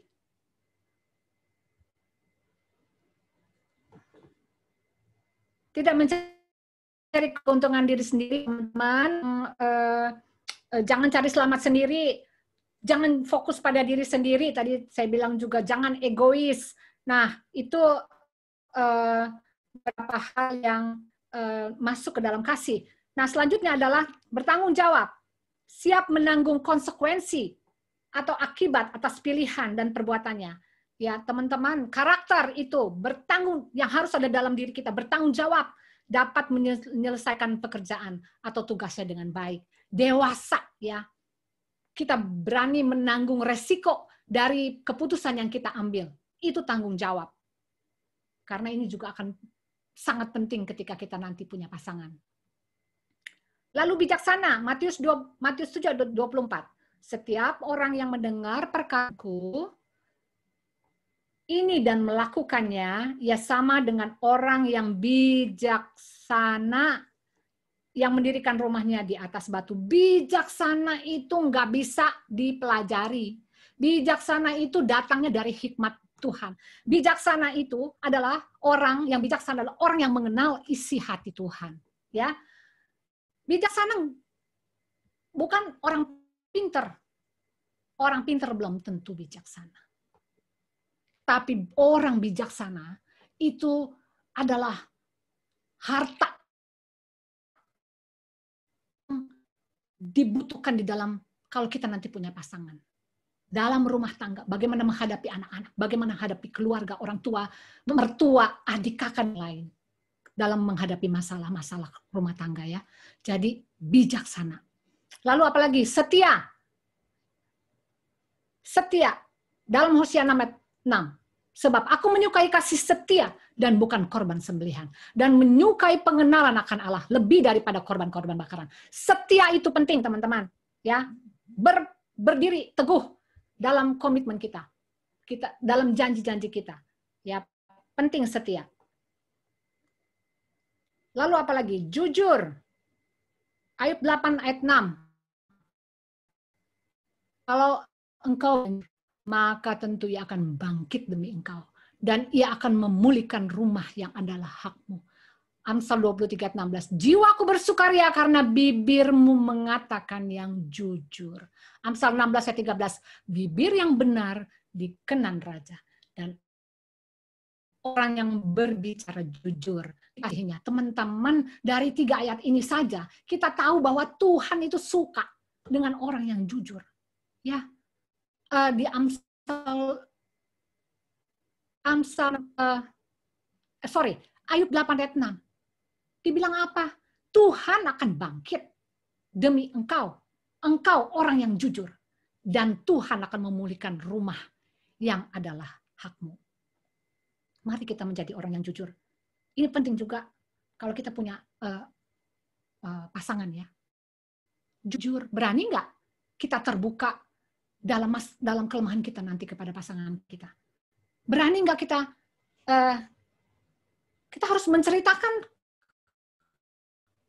B: Tidak mencari keuntungan diri sendiri, teman-teman. Uh, uh, jangan cari selamat sendiri. Jangan fokus pada diri sendiri. Tadi saya bilang juga jangan egois. Nah, itu uh, hal yang uh, masuk ke dalam kasih. Nah, selanjutnya adalah bertanggung jawab, siap menanggung konsekuensi atau akibat atas pilihan dan perbuatannya. Ya, teman-teman, karakter itu bertanggung yang harus ada dalam diri kita, bertanggung jawab dapat menyelesaikan pekerjaan atau tugasnya dengan baik. Dewasa ya. kita berani menanggung resiko dari keputusan yang kita ambil. Itu tanggung jawab. Karena ini juga akan sangat penting ketika kita nanti punya pasangan. Lalu bijaksana, Matius 2, Matius 7 24. Setiap orang yang mendengar perkataanku ini dan melakukannya, ya sama dengan orang yang bijaksana yang mendirikan rumahnya di atas batu. Bijaksana itu nggak bisa dipelajari. Bijaksana itu datangnya dari hikmat Tuhan. Bijaksana itu adalah orang yang bijaksana adalah orang yang mengenal isi hati Tuhan. Ya, bijaksana bukan orang pinter. Orang pinter belum tentu bijaksana. Tapi orang bijaksana itu adalah harta dibutuhkan di dalam kalau kita nanti punya pasangan. Dalam rumah tangga, bagaimana menghadapi anak-anak, bagaimana menghadapi keluarga, orang tua, mertua, adik kakak lain. Dalam menghadapi masalah-masalah rumah tangga ya. Jadi bijaksana. Lalu apalagi setia. Setia. Dalam Hosea 6 Sebab aku menyukai kasih setia dan bukan korban sembelihan. Dan menyukai pengenalan akan Allah lebih daripada korban-korban bakaran. Setia itu penting teman-teman. ya Ber, Berdiri teguh dalam komitmen kita. kita dalam janji-janji kita. ya Penting setia. Lalu apalagi? Jujur. Ayat 8 ayat 6. Kalau engkau maka tentu ia akan bangkit demi engkau. Dan ia akan memulihkan rumah yang adalah hakmu. Amsal 23:16. Jiwaku bersukaria karena bibirmu mengatakan yang jujur. Amsal 16 ayat 13. Bibir yang benar dikenan raja dan orang yang berbicara jujur. Akhirnya teman-teman dari tiga ayat ini saja kita tahu bahwa Tuhan itu suka dengan orang yang jujur. Ya, uh, di Amsal Amsal uh, sorry Ayub 8 ayat 6 dibilang apa? Tuhan akan bangkit demi engkau. Engkau orang yang jujur. Dan Tuhan akan memulihkan rumah yang adalah hakmu. Mari kita menjadi orang yang jujur. Ini penting juga kalau kita punya uh, uh, pasangan ya. Jujur, berani nggak kita terbuka dalam mas, dalam kelemahan kita nanti kepada pasangan kita. Berani nggak kita uh, kita harus menceritakan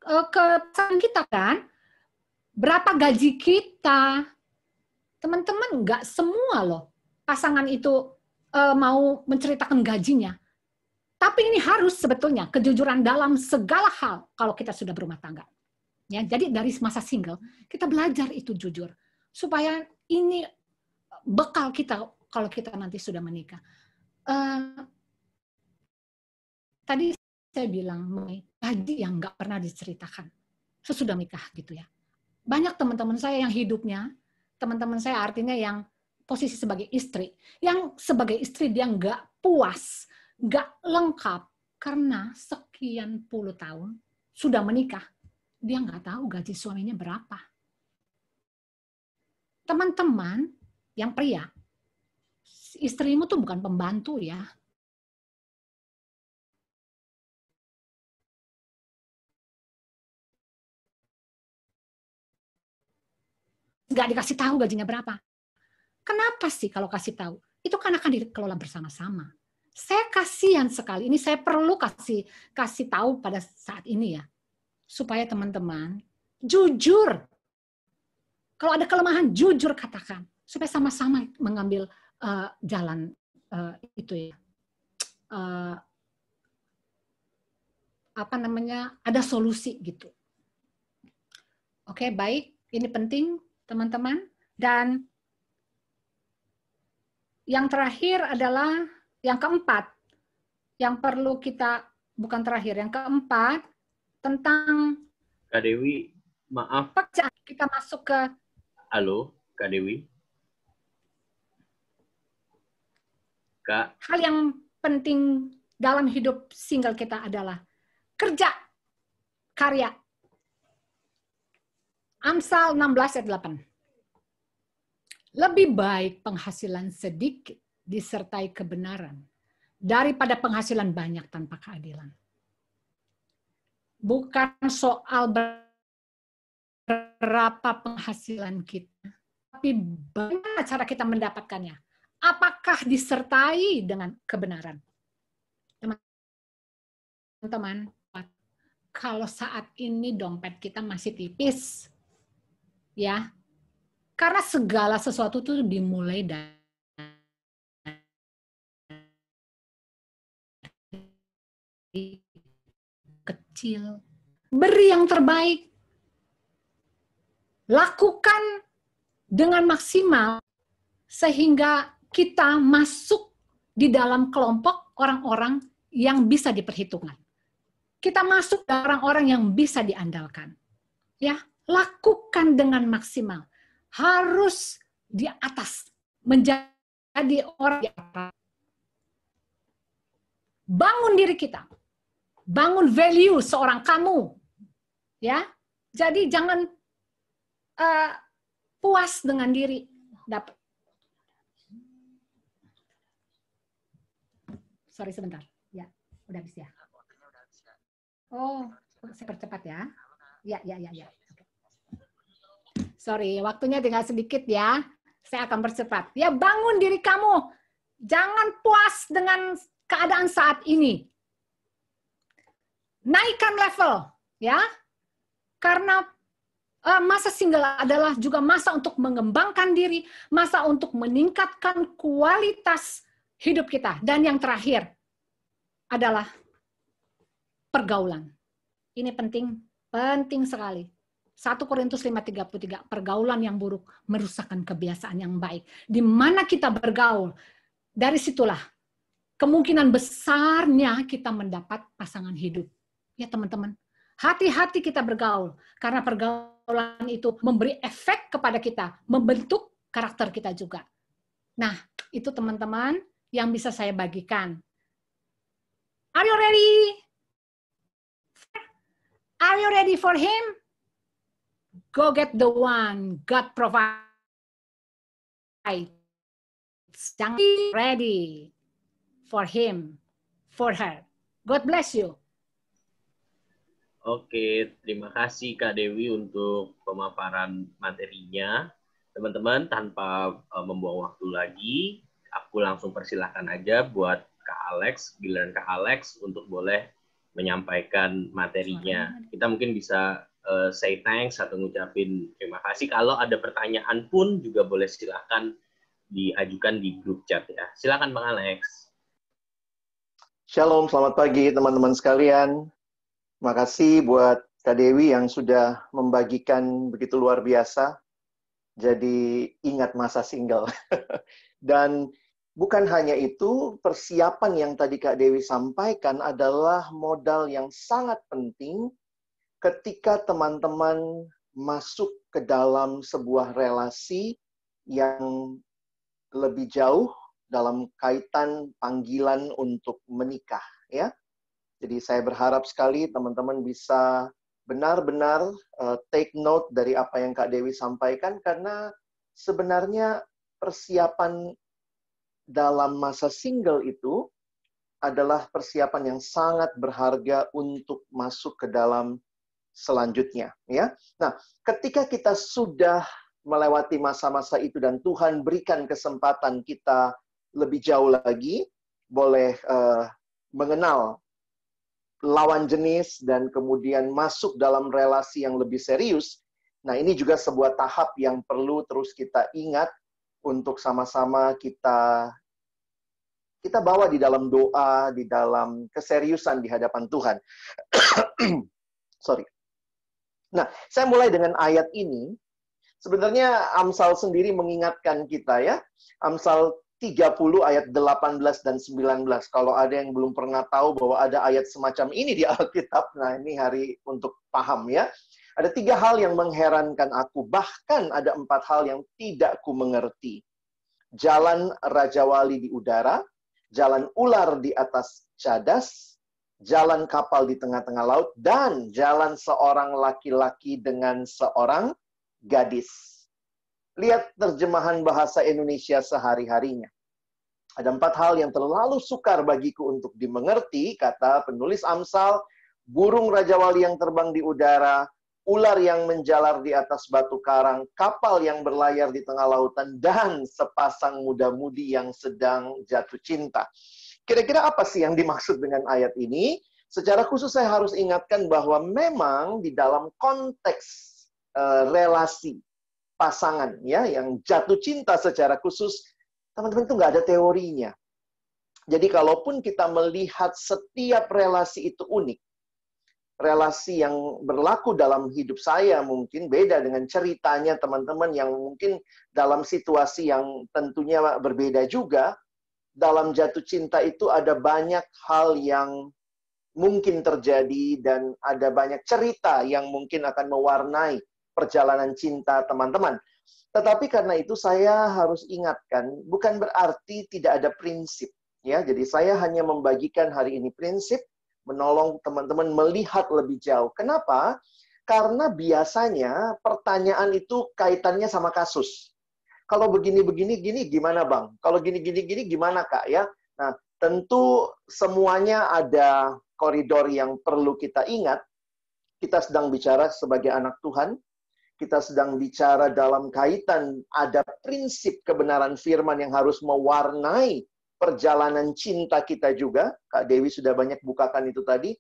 B: uh, ke pasangan kita kan berapa gaji kita. Teman-teman nggak semua loh pasangan itu uh, mau menceritakan gajinya. Tapi ini harus sebetulnya kejujuran dalam segala hal kalau kita sudah berumah tangga. Ya, jadi dari masa single kita belajar itu jujur supaya ini bekal kita kalau kita nanti sudah menikah. Uh, tadi saya bilang gaji yang nggak pernah diceritakan sesudah nikah gitu ya. Banyak teman-teman saya yang hidupnya, teman-teman saya artinya yang posisi sebagai istri, yang sebagai istri dia nggak puas, nggak lengkap karena sekian puluh tahun sudah menikah, dia nggak tahu gaji suaminya berapa teman-teman yang pria, istrimu tuh bukan pembantu ya. Nggak dikasih tahu gajinya berapa. Kenapa sih kalau kasih tahu? Itu kan akan dikelola bersama-sama. Saya kasihan sekali. Ini saya perlu kasih kasih tahu pada saat ini ya. Supaya teman-teman jujur kalau ada kelemahan, jujur katakan supaya sama-sama mengambil uh, jalan uh, itu ya. Uh, apa namanya? Ada solusi gitu. Oke, baik. Ini penting, teman-teman. Dan yang terakhir adalah yang keempat, yang perlu kita bukan terakhir, yang keempat tentang
A: Kak Dewi, maaf.
B: Kita masuk ke
A: Halo, Kak Dewi. Kak.
B: Hal yang penting dalam hidup single kita adalah kerja, karya. Amsal 16 ayat 8. Lebih baik penghasilan sedikit disertai kebenaran daripada penghasilan banyak tanpa keadilan. Bukan soal berapa penghasilan kita, tapi bagaimana cara kita mendapatkannya. Apakah disertai dengan kebenaran? Teman-teman, kalau saat ini dompet kita masih tipis, ya, karena segala sesuatu itu dimulai dari kecil. Beri yang terbaik. Lakukan dengan maksimal sehingga kita masuk di dalam kelompok orang-orang yang bisa diperhitungkan. Kita masuk ke orang-orang yang bisa diandalkan. Ya, lakukan dengan maksimal. Harus di atas menjadi orang di atas bangun diri kita. Bangun value seorang kamu. Ya. Jadi jangan uh, puas dengan diri dapat. Sorry sebentar. Ya, udah habis ya. Oh, saya percepat ya. Ya, ya, ya, ya. Sorry, waktunya tinggal sedikit ya. Saya akan percepat. Ya, bangun diri kamu. Jangan puas dengan keadaan saat ini. Naikkan level, ya. Karena uh, masa single adalah juga masa untuk mengembangkan diri, masa untuk meningkatkan kualitas hidup kita. Dan yang terakhir adalah pergaulan. Ini penting, penting sekali. 1 Korintus 5:33 pergaulan yang buruk merusakkan kebiasaan yang baik. Di mana kita bergaul, dari situlah kemungkinan besarnya kita mendapat pasangan hidup. Ya teman-teman, hati-hati kita bergaul karena pergaulan itu memberi efek kepada kita, membentuk karakter kita juga. Nah, itu teman-teman yang bisa saya bagikan. Are you ready? Are you ready for him? Go get the one God provide. Jangan ready for him, for her. God bless you.
A: Oke, terima kasih Kak Dewi untuk pemaparan materinya. Teman-teman, tanpa uh, membuang waktu lagi, aku langsung persilahkan aja buat Kak Alex, giliran Kak Alex untuk boleh menyampaikan materinya. Kita mungkin bisa uh, say thanks atau ngucapin terima kasih. Kalau ada pertanyaan pun juga boleh silahkan diajukan di grup chat ya. Silakan Bang Alex.
C: Shalom, selamat pagi teman-teman sekalian. Makasih buat Kak Dewi yang sudah membagikan begitu luar biasa. Jadi ingat masa single. Dan bukan hanya itu, persiapan yang tadi Kak Dewi sampaikan adalah modal yang sangat penting ketika teman-teman masuk ke dalam sebuah relasi yang lebih jauh dalam kaitan panggilan untuk menikah ya. Jadi saya berharap sekali teman-teman bisa benar-benar uh, take note dari apa yang Kak Dewi sampaikan karena sebenarnya persiapan dalam masa single itu adalah persiapan yang sangat berharga untuk masuk ke dalam selanjutnya ya. Nah, ketika kita sudah melewati masa-masa itu dan Tuhan berikan kesempatan kita lebih jauh lagi, boleh uh, mengenal lawan jenis dan kemudian masuk dalam relasi yang lebih serius. Nah, ini juga sebuah tahap yang perlu terus kita ingat untuk sama-sama kita kita bawa di dalam doa, di dalam keseriusan di hadapan Tuhan. Sorry. Nah, saya mulai dengan ayat ini. Sebenarnya Amsal sendiri mengingatkan kita ya. Amsal 30 ayat 18 dan 19. Kalau ada yang belum pernah tahu bahwa ada ayat semacam ini di Alkitab, nah ini hari untuk paham ya. Ada tiga hal yang mengherankan aku, bahkan ada empat hal yang tidak ku mengerti. Jalan Raja Wali di udara, jalan ular di atas cadas, jalan kapal di tengah-tengah laut, dan jalan seorang laki-laki dengan seorang gadis. Lihat terjemahan bahasa Indonesia sehari-harinya. Ada empat hal yang terlalu sukar bagiku untuk dimengerti, kata penulis Amsal, burung Raja Wali yang terbang di udara, ular yang menjalar di atas batu karang, kapal yang berlayar di tengah lautan, dan sepasang muda-mudi yang sedang jatuh cinta. Kira-kira apa sih yang dimaksud dengan ayat ini? Secara khusus saya harus ingatkan bahwa memang di dalam konteks uh, relasi pasangan ya yang jatuh cinta secara khusus, teman-teman itu nggak ada teorinya. Jadi kalaupun kita melihat setiap relasi itu unik, relasi yang berlaku dalam hidup saya mungkin beda dengan ceritanya teman-teman yang mungkin dalam situasi yang tentunya berbeda juga. Dalam jatuh cinta itu ada banyak hal yang mungkin terjadi dan ada banyak cerita yang mungkin akan mewarnai perjalanan cinta teman-teman. Tetapi karena itu saya harus ingatkan, bukan berarti tidak ada prinsip. ya. Jadi saya hanya membagikan hari ini prinsip, menolong teman-teman melihat lebih jauh. Kenapa? Karena biasanya pertanyaan itu kaitannya sama kasus. Kalau begini-begini gini gimana bang? Kalau gini-gini gini gimana kak ya? Nah tentu semuanya ada koridor yang perlu kita ingat. Kita sedang bicara sebagai anak Tuhan, kita sedang bicara dalam kaitan ada prinsip kebenaran firman yang harus mewarnai perjalanan cinta kita juga. Kak Dewi sudah banyak bukakan itu tadi.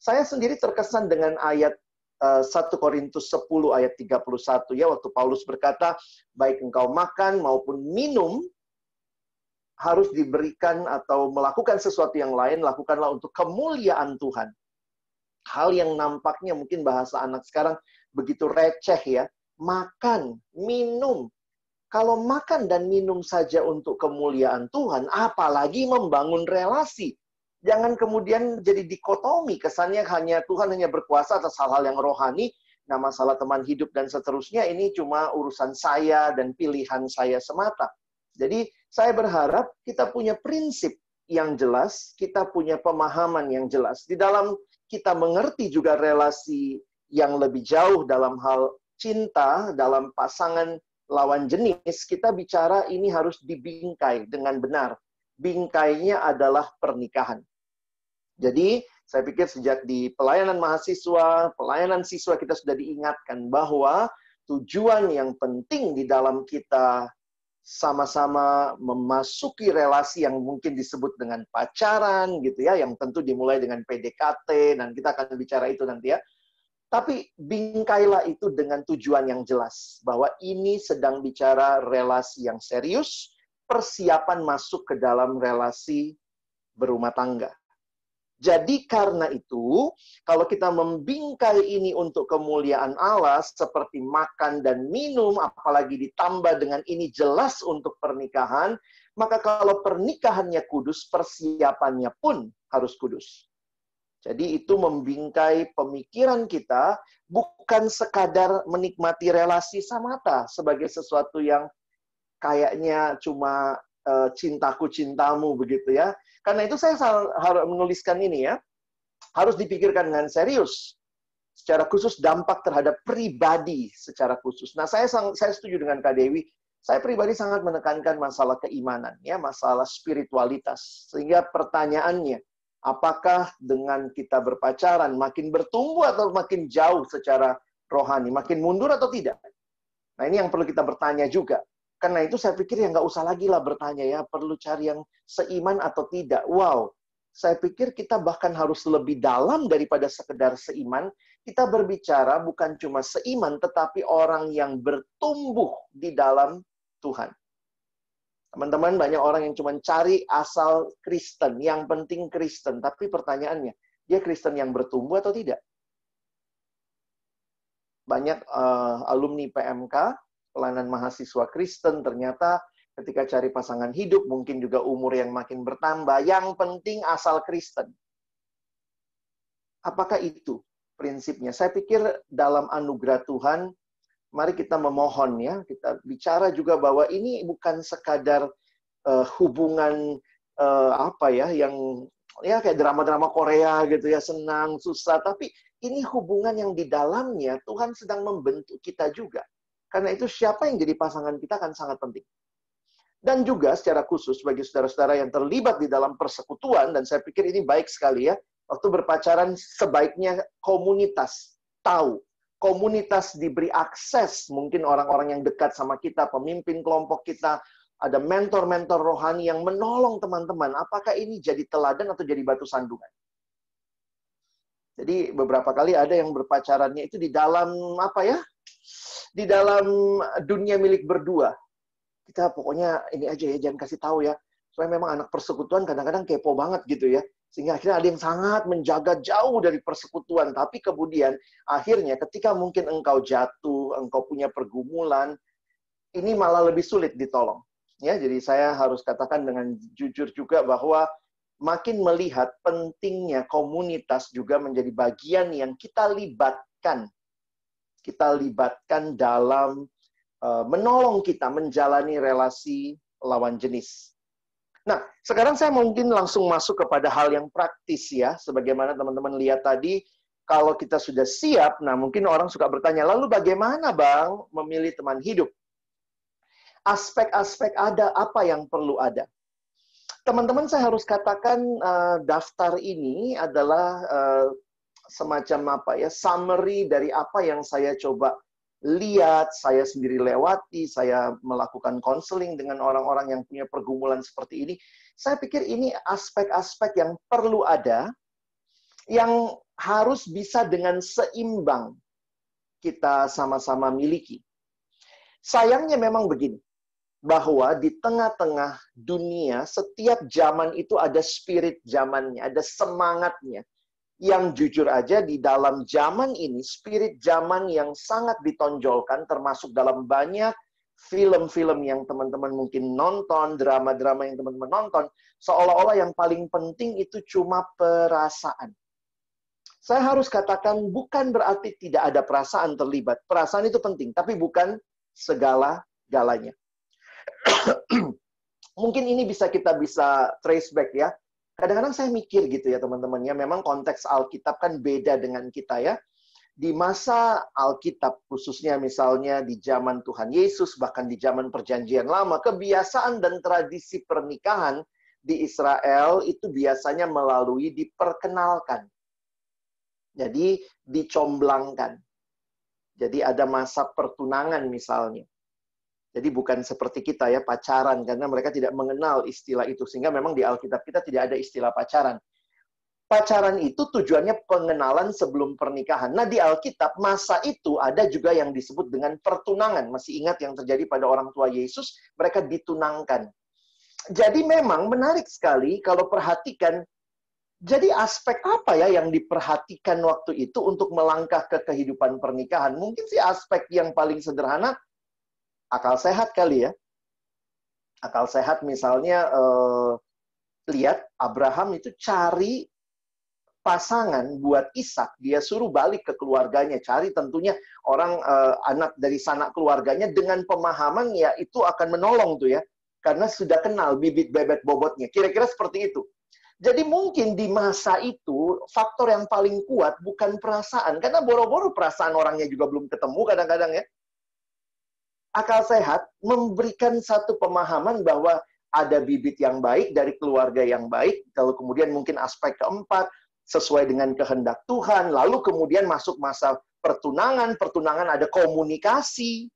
C: Saya sendiri terkesan dengan ayat 1 eh, Korintus 10 ayat 31 ya waktu Paulus berkata baik engkau makan maupun minum harus diberikan atau melakukan sesuatu yang lain lakukanlah untuk kemuliaan Tuhan. Hal yang nampaknya mungkin bahasa anak sekarang begitu receh ya. Makan, minum. Kalau makan dan minum saja untuk kemuliaan Tuhan, apalagi membangun relasi. Jangan kemudian jadi dikotomi, kesannya hanya Tuhan hanya berkuasa atas hal-hal yang rohani, nah masalah teman hidup dan seterusnya ini cuma urusan saya dan pilihan saya semata. Jadi saya berharap kita punya prinsip yang jelas, kita punya pemahaman yang jelas. Di dalam kita mengerti juga relasi yang lebih jauh dalam hal cinta, dalam pasangan lawan jenis, kita bicara ini harus dibingkai dengan benar. Bingkainya adalah pernikahan. Jadi, saya pikir sejak di pelayanan mahasiswa, pelayanan siswa kita sudah diingatkan bahwa tujuan yang penting di dalam kita sama-sama memasuki relasi yang mungkin disebut dengan pacaran gitu ya, yang tentu dimulai dengan PDKT dan kita akan bicara itu nanti ya. Tapi bingkailah itu dengan tujuan yang jelas bahwa ini sedang bicara relasi yang serius, persiapan masuk ke dalam relasi berumah tangga. Jadi karena itu, kalau kita membingkai ini untuk kemuliaan Allah seperti makan dan minum, apalagi ditambah dengan ini jelas untuk pernikahan, maka kalau pernikahannya kudus, persiapannya pun harus kudus. Jadi itu membingkai pemikiran kita bukan sekadar menikmati relasi samata sebagai sesuatu yang kayaknya cuma uh, cintaku cintamu begitu ya. Karena itu saya harus menuliskan ini ya. Harus dipikirkan dengan serius. Secara khusus dampak terhadap pribadi secara khusus. Nah, saya saya setuju dengan Kak Dewi. Saya pribadi sangat menekankan masalah keimanan ya, masalah spiritualitas. Sehingga pertanyaannya, apakah dengan kita berpacaran makin bertumbuh atau makin jauh secara rohani, makin mundur atau tidak? Nah ini yang perlu kita bertanya juga. Karena itu saya pikir ya nggak usah lagi lah bertanya ya, perlu cari yang seiman atau tidak. Wow, saya pikir kita bahkan harus lebih dalam daripada sekedar seiman. Kita berbicara bukan cuma seiman, tetapi orang yang bertumbuh di dalam Tuhan. Teman-teman, banyak orang yang cuma cari asal Kristen, yang penting Kristen. Tapi pertanyaannya, dia Kristen yang bertumbuh atau tidak? Banyak uh, alumni PMK, pelayanan mahasiswa Kristen, ternyata ketika cari pasangan hidup, mungkin juga umur yang makin bertambah, yang penting asal Kristen. Apakah itu prinsipnya? Saya pikir dalam anugerah Tuhan, mari kita memohon ya, kita bicara juga bahwa ini bukan sekadar uh, hubungan uh, apa ya yang ya kayak drama-drama Korea gitu ya, senang, susah, tapi ini hubungan yang di dalamnya Tuhan sedang membentuk kita juga. Karena itu siapa yang jadi pasangan kita akan sangat penting. Dan juga secara khusus bagi saudara-saudara yang terlibat di dalam persekutuan, dan saya pikir ini baik sekali ya, waktu berpacaran sebaiknya komunitas tahu. Komunitas diberi akses, mungkin orang-orang yang dekat sama kita, pemimpin kelompok kita, ada mentor-mentor rohani yang menolong teman-teman. Apakah ini jadi teladan atau jadi batu sandungan? Jadi beberapa kali ada yang berpacarannya itu di dalam apa ya? Di dalam dunia milik berdua. Kita pokoknya ini aja ya, jangan kasih tahu ya. Soalnya memang anak persekutuan kadang-kadang kepo banget gitu ya. Sehingga akhirnya ada yang sangat menjaga jauh dari persekutuan. Tapi kemudian akhirnya ketika mungkin engkau jatuh, engkau punya pergumulan, ini malah lebih sulit ditolong. Ya, jadi saya harus katakan dengan jujur juga bahwa makin melihat pentingnya komunitas juga menjadi bagian yang kita libatkan. Kita libatkan dalam uh, menolong kita menjalani relasi lawan jenis. Nah, sekarang saya mungkin langsung masuk kepada hal yang praktis ya. Sebagaimana teman-teman lihat tadi, kalau kita sudah siap, nah mungkin orang suka bertanya, lalu bagaimana Bang memilih teman hidup? Aspek-aspek ada, apa yang perlu ada? teman-teman saya harus katakan uh, daftar ini adalah uh, semacam apa ya summary dari apa yang saya coba lihat, saya sendiri lewati, saya melakukan konseling dengan orang-orang yang punya pergumulan seperti ini. Saya pikir ini aspek-aspek yang perlu ada, yang harus bisa dengan seimbang kita sama-sama miliki. Sayangnya memang begini, bahwa di tengah-tengah dunia, setiap zaman itu ada spirit zamannya, ada semangatnya. Yang jujur aja di dalam zaman ini, spirit zaman yang sangat ditonjolkan, termasuk dalam banyak film-film yang teman-teman mungkin nonton, drama-drama yang teman-teman nonton, seolah-olah yang paling penting itu cuma perasaan. Saya harus katakan bukan berarti tidak ada perasaan terlibat. Perasaan itu penting, tapi bukan segala-galanya. Mungkin ini bisa kita bisa trace back ya. Kadang-kadang saya mikir gitu ya teman-teman ya, memang konteks Alkitab kan beda dengan kita ya. Di masa Alkitab, khususnya misalnya di zaman Tuhan Yesus, bahkan di zaman Perjanjian Lama, kebiasaan dan tradisi pernikahan di Israel itu biasanya melalui diperkenalkan. Jadi dicomblangkan. Jadi ada masa pertunangan misalnya. Jadi bukan seperti kita ya pacaran karena mereka tidak mengenal istilah itu sehingga memang di Alkitab kita tidak ada istilah pacaran. Pacaran itu tujuannya pengenalan sebelum pernikahan. Nah, di Alkitab masa itu ada juga yang disebut dengan pertunangan. Masih ingat yang terjadi pada orang tua Yesus, mereka ditunangkan. Jadi memang menarik sekali kalau perhatikan jadi aspek apa ya yang diperhatikan waktu itu untuk melangkah ke kehidupan pernikahan? Mungkin sih aspek yang paling sederhana akal sehat kali ya. Akal sehat misalnya eh, lihat Abraham itu cari pasangan buat Ishak, dia suruh balik ke keluarganya, cari tentunya orang eh, anak dari sanak keluarganya dengan pemahaman ya itu akan menolong tuh ya. Karena sudah kenal bibit bebek bobotnya. Kira-kira seperti itu. Jadi mungkin di masa itu faktor yang paling kuat bukan perasaan karena boro-boro perasaan orangnya juga belum ketemu kadang-kadang ya akal sehat memberikan satu pemahaman bahwa ada bibit yang baik dari keluarga yang baik, kalau kemudian mungkin aspek keempat sesuai dengan kehendak Tuhan, lalu kemudian masuk masa pertunangan, pertunangan ada komunikasi,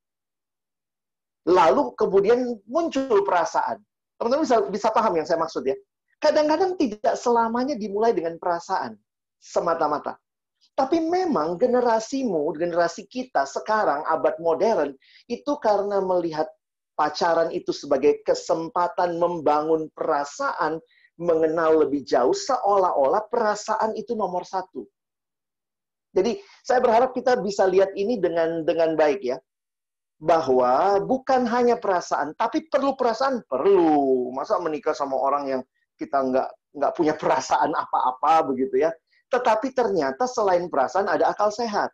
C: lalu kemudian muncul perasaan. Teman-teman bisa, bisa paham yang saya maksud ya? Kadang-kadang tidak selamanya dimulai dengan perasaan semata-mata. Tapi memang generasimu, generasi kita sekarang abad modern itu karena melihat pacaran itu sebagai kesempatan membangun perasaan, mengenal lebih jauh, seolah-olah perasaan itu nomor satu. Jadi saya berharap kita bisa lihat ini dengan dengan baik ya, bahwa bukan hanya perasaan, tapi perlu perasaan perlu. Masa menikah sama orang yang kita nggak nggak punya perasaan apa-apa begitu ya? Tetapi ternyata selain perasaan ada akal sehat.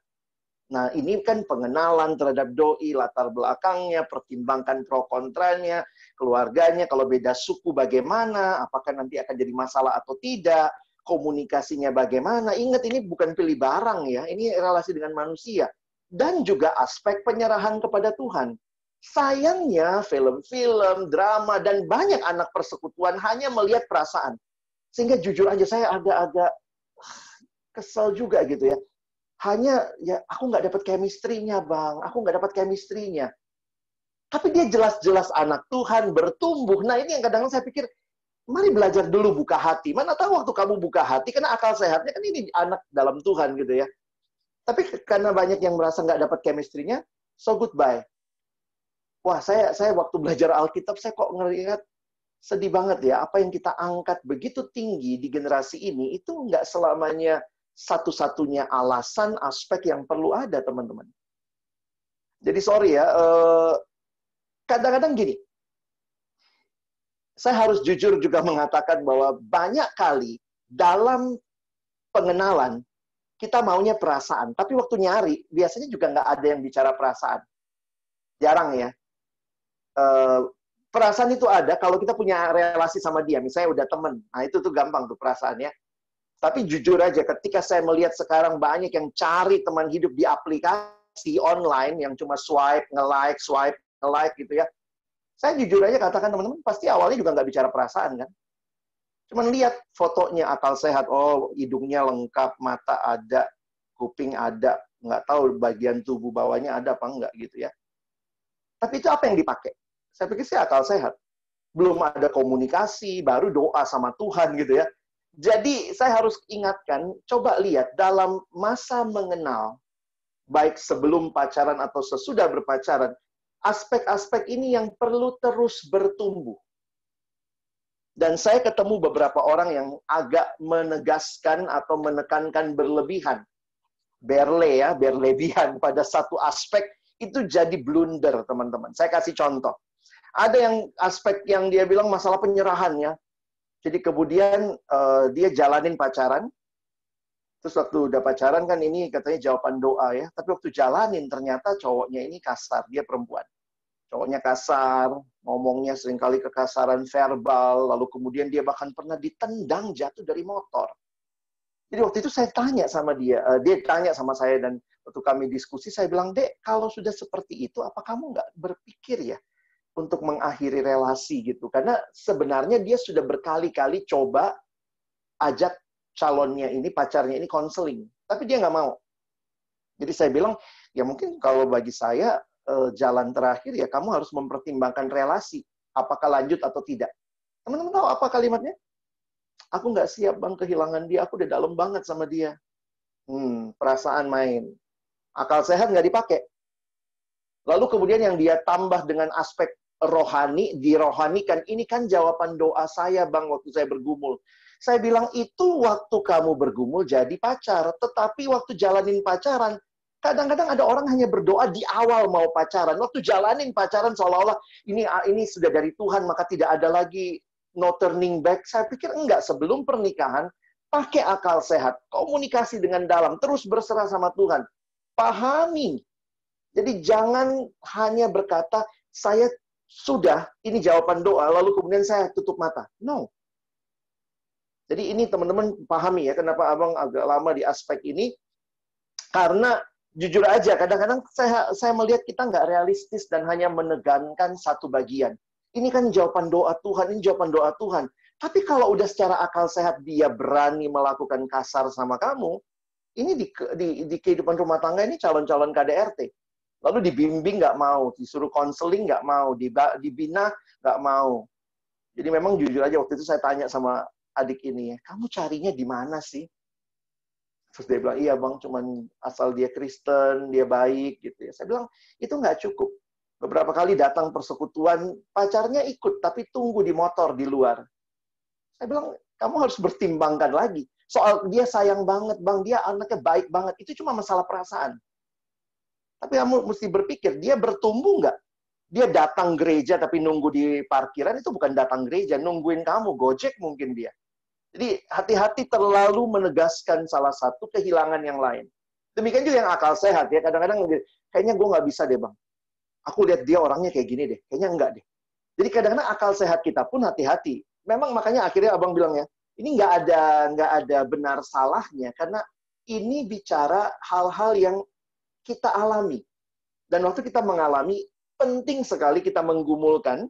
C: Nah, ini kan pengenalan terhadap doi, latar belakangnya, pertimbangkan pro kontranya, keluarganya, kalau beda suku bagaimana, apakah nanti akan jadi masalah atau tidak, komunikasinya bagaimana. Ingat ini bukan pilih barang ya, ini relasi dengan manusia. dan juga aspek penyerahan kepada Tuhan. Sayangnya film-film, drama, dan banyak anak persekutuan hanya melihat perasaan. Sehingga jujur aja saya agak-agak kesel juga gitu ya. Hanya ya aku nggak dapat chemistry-nya bang, aku nggak dapat chemistry-nya. Tapi dia jelas-jelas anak Tuhan, bertumbuh. Nah ini yang kadang-kadang saya pikir, mari belajar dulu buka hati. Mana tahu waktu kamu buka hati, karena akal sehatnya kan ini anak dalam Tuhan gitu ya. Tapi karena banyak yang merasa nggak dapat chemistry-nya, so goodbye wah saya saya waktu belajar Alkitab saya kok ngelihat sedih banget ya apa yang kita angkat begitu tinggi di generasi ini itu nggak selamanya satu-satunya alasan aspek yang perlu ada teman-teman. Jadi sorry ya, eh, kadang-kadang gini, saya harus jujur juga mengatakan bahwa banyak kali dalam pengenalan kita maunya perasaan, tapi waktu nyari biasanya juga nggak ada yang bicara perasaan. Jarang ya. Eh, perasaan itu ada kalau kita punya relasi sama dia, misalnya udah temen. Nah, itu tuh gampang tuh perasaannya. Tapi jujur aja, ketika saya melihat sekarang banyak yang cari teman hidup di aplikasi online yang cuma swipe, nge-like, swipe, nge-like gitu ya. Saya jujur aja katakan teman-teman, pasti awalnya juga nggak bicara perasaan kan. Cuman lihat fotonya akal sehat, oh hidungnya lengkap, mata ada, kuping ada, nggak tahu bagian tubuh bawahnya ada apa enggak gitu ya. Tapi itu apa yang dipakai? Saya pikir sih akal sehat. Belum ada komunikasi, baru doa sama Tuhan gitu ya. Jadi saya harus ingatkan, coba lihat dalam masa mengenal, baik sebelum pacaran atau sesudah berpacaran, aspek-aspek ini yang perlu terus bertumbuh. Dan saya ketemu beberapa orang yang agak menegaskan atau menekankan berlebihan. Berle ya, berlebihan pada satu aspek itu jadi blunder, teman-teman. Saya kasih contoh. Ada yang aspek yang dia bilang masalah penyerahannya. Jadi kemudian uh, dia jalanin pacaran. Terus waktu udah pacaran kan ini katanya jawaban doa ya. Tapi waktu jalanin ternyata cowoknya ini kasar, dia perempuan. Cowoknya kasar, ngomongnya sering kali kekasaran verbal, lalu kemudian dia bahkan pernah ditendang jatuh dari motor. Jadi waktu itu saya tanya sama dia, uh, dia tanya sama saya dan waktu kami diskusi, saya bilang, Dek, kalau sudah seperti itu, apa kamu nggak berpikir ya untuk mengakhiri relasi gitu? Karena sebenarnya dia sudah berkali-kali coba ajak calonnya ini, pacarnya ini konseling. Tapi dia nggak mau. Jadi saya bilang, ya mungkin kalau bagi saya, eh, jalan terakhir ya kamu harus mempertimbangkan relasi. Apakah lanjut atau tidak. Teman-teman tahu apa kalimatnya? Aku nggak siap bang kehilangan dia, aku udah dalam banget sama dia. Hmm, perasaan main akal sehat nggak dipakai. Lalu kemudian yang dia tambah dengan aspek rohani, dirohanikan. Ini kan jawaban doa saya, Bang, waktu saya bergumul. Saya bilang, itu waktu kamu bergumul jadi pacar. Tetapi waktu jalanin pacaran, kadang-kadang ada orang hanya berdoa di awal mau pacaran. Waktu jalanin pacaran seolah-olah ini ini sudah dari Tuhan, maka tidak ada lagi no turning back. Saya pikir enggak, sebelum pernikahan, pakai akal sehat, komunikasi dengan dalam, terus berserah sama Tuhan pahami. Jadi jangan hanya berkata, saya sudah, ini jawaban doa, lalu kemudian saya tutup mata. No. Jadi ini teman-teman pahami ya, kenapa abang agak lama di aspek ini. Karena jujur aja, kadang-kadang saya, saya melihat kita nggak realistis dan hanya menegankan satu bagian. Ini kan jawaban doa Tuhan, ini jawaban doa Tuhan. Tapi kalau udah secara akal sehat dia berani melakukan kasar sama kamu, ini di, di, di kehidupan rumah tangga ini calon-calon KDRT. Lalu dibimbing nggak mau, disuruh konseling nggak mau, dibina nggak mau. Jadi memang jujur aja waktu itu saya tanya sama adik ini ya, kamu carinya di mana sih? Terus dia bilang, iya bang, cuman asal dia Kristen, dia baik gitu ya. Saya bilang, itu nggak cukup. Beberapa kali datang persekutuan, pacarnya ikut, tapi tunggu di motor di luar. Saya bilang, kamu harus bertimbangkan lagi soal dia sayang banget, bang, dia anaknya baik banget. Itu cuma masalah perasaan. Tapi kamu mesti berpikir, dia bertumbuh nggak? Dia datang gereja tapi nunggu di parkiran, itu bukan datang gereja, nungguin kamu, gojek mungkin dia. Jadi hati-hati terlalu menegaskan salah satu kehilangan yang lain. Demikian juga yang akal sehat ya. Kadang-kadang kayaknya gue nggak bisa deh bang. Aku lihat dia orangnya kayak gini deh. Kayaknya enggak deh. Jadi kadang-kadang akal sehat kita pun hati-hati. Memang makanya akhirnya abang bilang ya, ini nggak ada nggak ada benar salahnya karena ini bicara hal-hal yang kita alami. Dan waktu kita mengalami, penting sekali kita menggumulkan.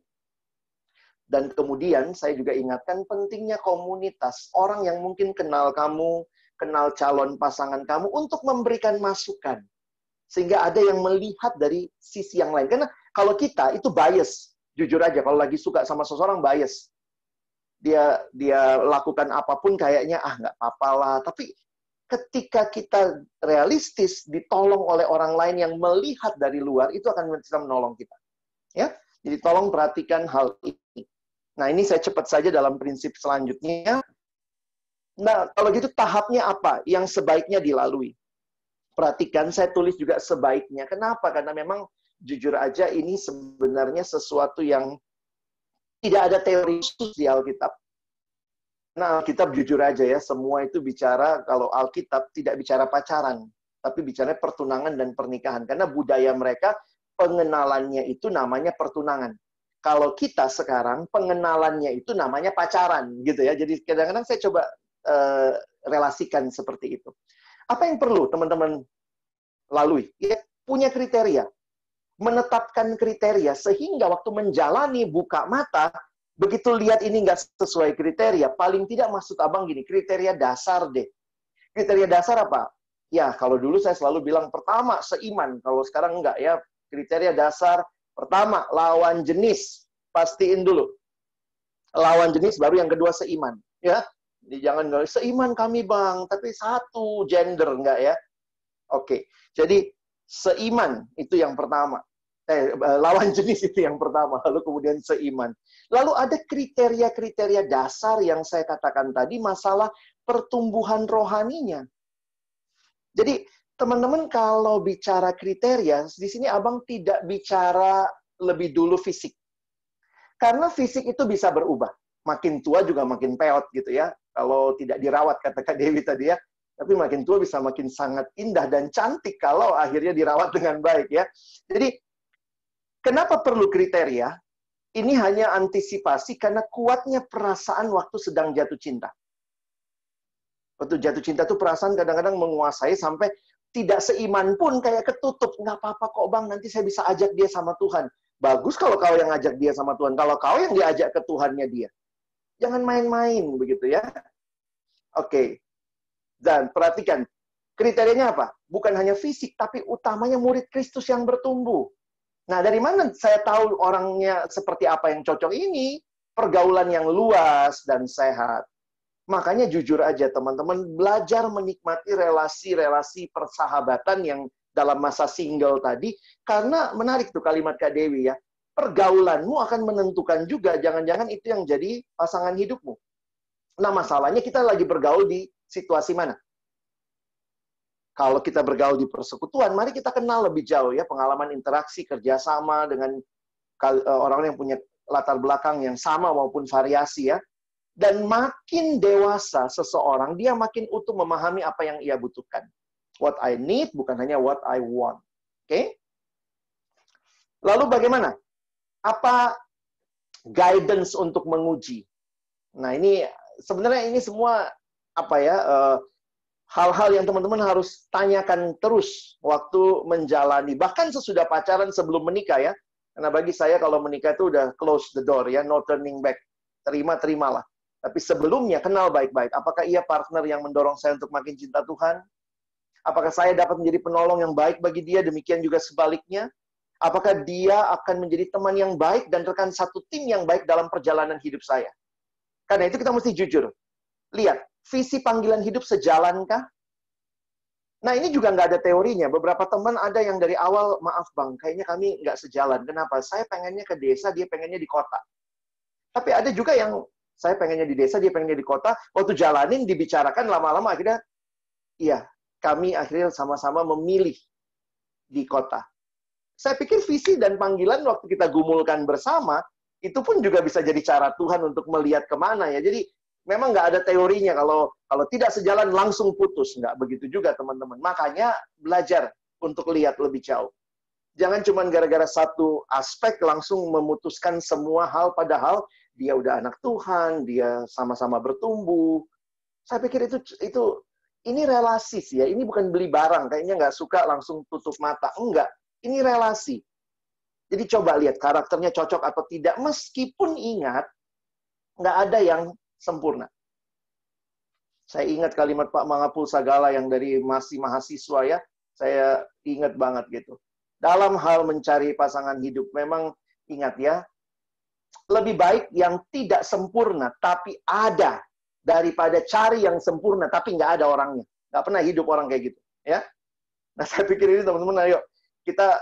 C: Dan kemudian saya juga ingatkan pentingnya komunitas. Orang yang mungkin kenal kamu, kenal calon pasangan kamu untuk memberikan masukan. Sehingga ada yang melihat dari sisi yang lain. Karena kalau kita itu bias. Jujur aja, kalau lagi suka sama seseorang bias. Dia dia lakukan apa pun kayaknya, ah nggak apa-apa lah. Tapi ketika kita realistis ditolong oleh orang lain yang melihat dari luar itu akan bisa menolong kita. Ya. Jadi tolong perhatikan hal ini. Nah, ini saya cepat saja dalam prinsip selanjutnya. Nah, kalau gitu tahapnya apa yang sebaiknya dilalui? Perhatikan, saya tulis juga sebaiknya. Kenapa? Karena memang jujur aja ini sebenarnya sesuatu yang tidak ada teori khusus di Alkitab. Nah, Alkitab jujur aja ya, semua itu bicara kalau Alkitab tidak bicara pacaran, tapi bicara pertunangan dan pernikahan. Karena budaya mereka pengenalannya itu namanya pertunangan. Kalau kita sekarang pengenalannya itu namanya pacaran gitu ya. Jadi kadang-kadang saya coba uh, relasikan seperti itu. Apa yang perlu teman-teman lalui? Ya, punya kriteria. Menetapkan kriteria sehingga waktu menjalani buka mata Begitu lihat ini nggak sesuai kriteria, paling tidak maksud abang gini, kriteria dasar deh. Kriteria dasar apa? Ya, kalau dulu saya selalu bilang pertama seiman, kalau sekarang enggak ya. Kriteria dasar pertama lawan jenis, pastiin dulu. Lawan jenis baru yang kedua seiman, ya. Jadi jangan seiman kami bang, tapi satu gender enggak ya. Oke, jadi seiman itu yang pertama eh, lawan jenis itu yang pertama, lalu kemudian seiman. Lalu ada kriteria-kriteria dasar yang saya katakan tadi, masalah pertumbuhan rohaninya. Jadi, teman-teman kalau bicara kriteria, di sini abang tidak bicara lebih dulu fisik. Karena fisik itu bisa berubah. Makin tua juga makin peot gitu ya. Kalau tidak dirawat, kata Kak Dewi tadi ya. Tapi makin tua bisa makin sangat indah dan cantik kalau akhirnya dirawat dengan baik ya. Jadi Kenapa perlu kriteria? Ini hanya antisipasi karena kuatnya perasaan waktu sedang jatuh cinta. Waktu jatuh cinta itu perasaan kadang-kadang menguasai sampai tidak seiman pun kayak ketutup. Nggak apa-apa kok bang, nanti saya bisa ajak dia sama Tuhan. Bagus kalau kau yang ajak dia sama Tuhan. Kalau kau yang diajak ke Tuhannya dia. Jangan main-main begitu ya. Oke. Dan perhatikan, kriterianya apa? Bukan hanya fisik, tapi utamanya murid Kristus yang bertumbuh. Nah, dari mana saya tahu orangnya seperti apa yang cocok ini? Pergaulan yang luas dan sehat. Makanya jujur aja teman-teman, belajar menikmati relasi-relasi persahabatan yang dalam masa single tadi, karena menarik tuh kalimat Kak Dewi ya, pergaulanmu akan menentukan juga, jangan-jangan itu yang jadi pasangan hidupmu. Nah masalahnya kita lagi bergaul di situasi mana? Kalau kita bergaul di persekutuan, mari kita kenal lebih jauh ya pengalaman interaksi kerjasama dengan eh, orang yang punya latar belakang yang sama maupun variasi ya. Dan makin dewasa seseorang, dia makin utuh memahami apa yang ia butuhkan. What I need bukan hanya what I want. Oke? Okay? Lalu bagaimana? Apa guidance untuk menguji? Nah ini sebenarnya ini semua apa ya uh, hal-hal yang teman-teman harus tanyakan terus waktu menjalani. Bahkan sesudah pacaran sebelum menikah ya. Karena bagi saya kalau menikah itu udah close the door ya, no turning back. Terima, terimalah. Tapi sebelumnya kenal baik-baik. Apakah ia partner yang mendorong saya untuk makin cinta Tuhan? Apakah saya dapat menjadi penolong yang baik bagi dia? Demikian juga sebaliknya. Apakah dia akan menjadi teman yang baik dan rekan satu tim yang baik dalam perjalanan hidup saya? Karena itu kita mesti jujur. Lihat, visi panggilan hidup sejalankah? Nah ini juga nggak ada teorinya. Beberapa teman ada yang dari awal, maaf bang, kayaknya kami nggak sejalan. Kenapa? Saya pengennya ke desa, dia pengennya di kota. Tapi ada juga yang saya pengennya di desa, dia pengennya di kota. Waktu jalanin, dibicarakan lama-lama akhirnya, iya, kami akhirnya sama-sama memilih di kota. Saya pikir visi dan panggilan waktu kita gumulkan bersama, itu pun juga bisa jadi cara Tuhan untuk melihat ke mana ya. Jadi memang nggak ada teorinya kalau kalau tidak sejalan langsung putus nggak begitu juga teman-teman makanya belajar untuk lihat lebih jauh jangan cuma gara-gara satu aspek langsung memutuskan semua hal padahal dia udah anak Tuhan dia sama-sama bertumbuh saya pikir itu itu ini relasi sih ya. Ini bukan beli barang. Kayaknya nggak suka langsung tutup mata. Enggak. Ini relasi. Jadi coba lihat karakternya cocok atau tidak. Meskipun ingat, nggak ada yang sempurna. Saya ingat kalimat Pak Mangapul Sagala yang dari masih mahasiswa ya. Saya ingat banget gitu. Dalam hal mencari pasangan hidup, memang ingat ya, lebih baik yang tidak sempurna, tapi ada daripada cari yang sempurna tapi nggak ada orangnya. Nggak pernah hidup orang kayak gitu. Ya. Nah saya pikir ini teman-teman, ayo kita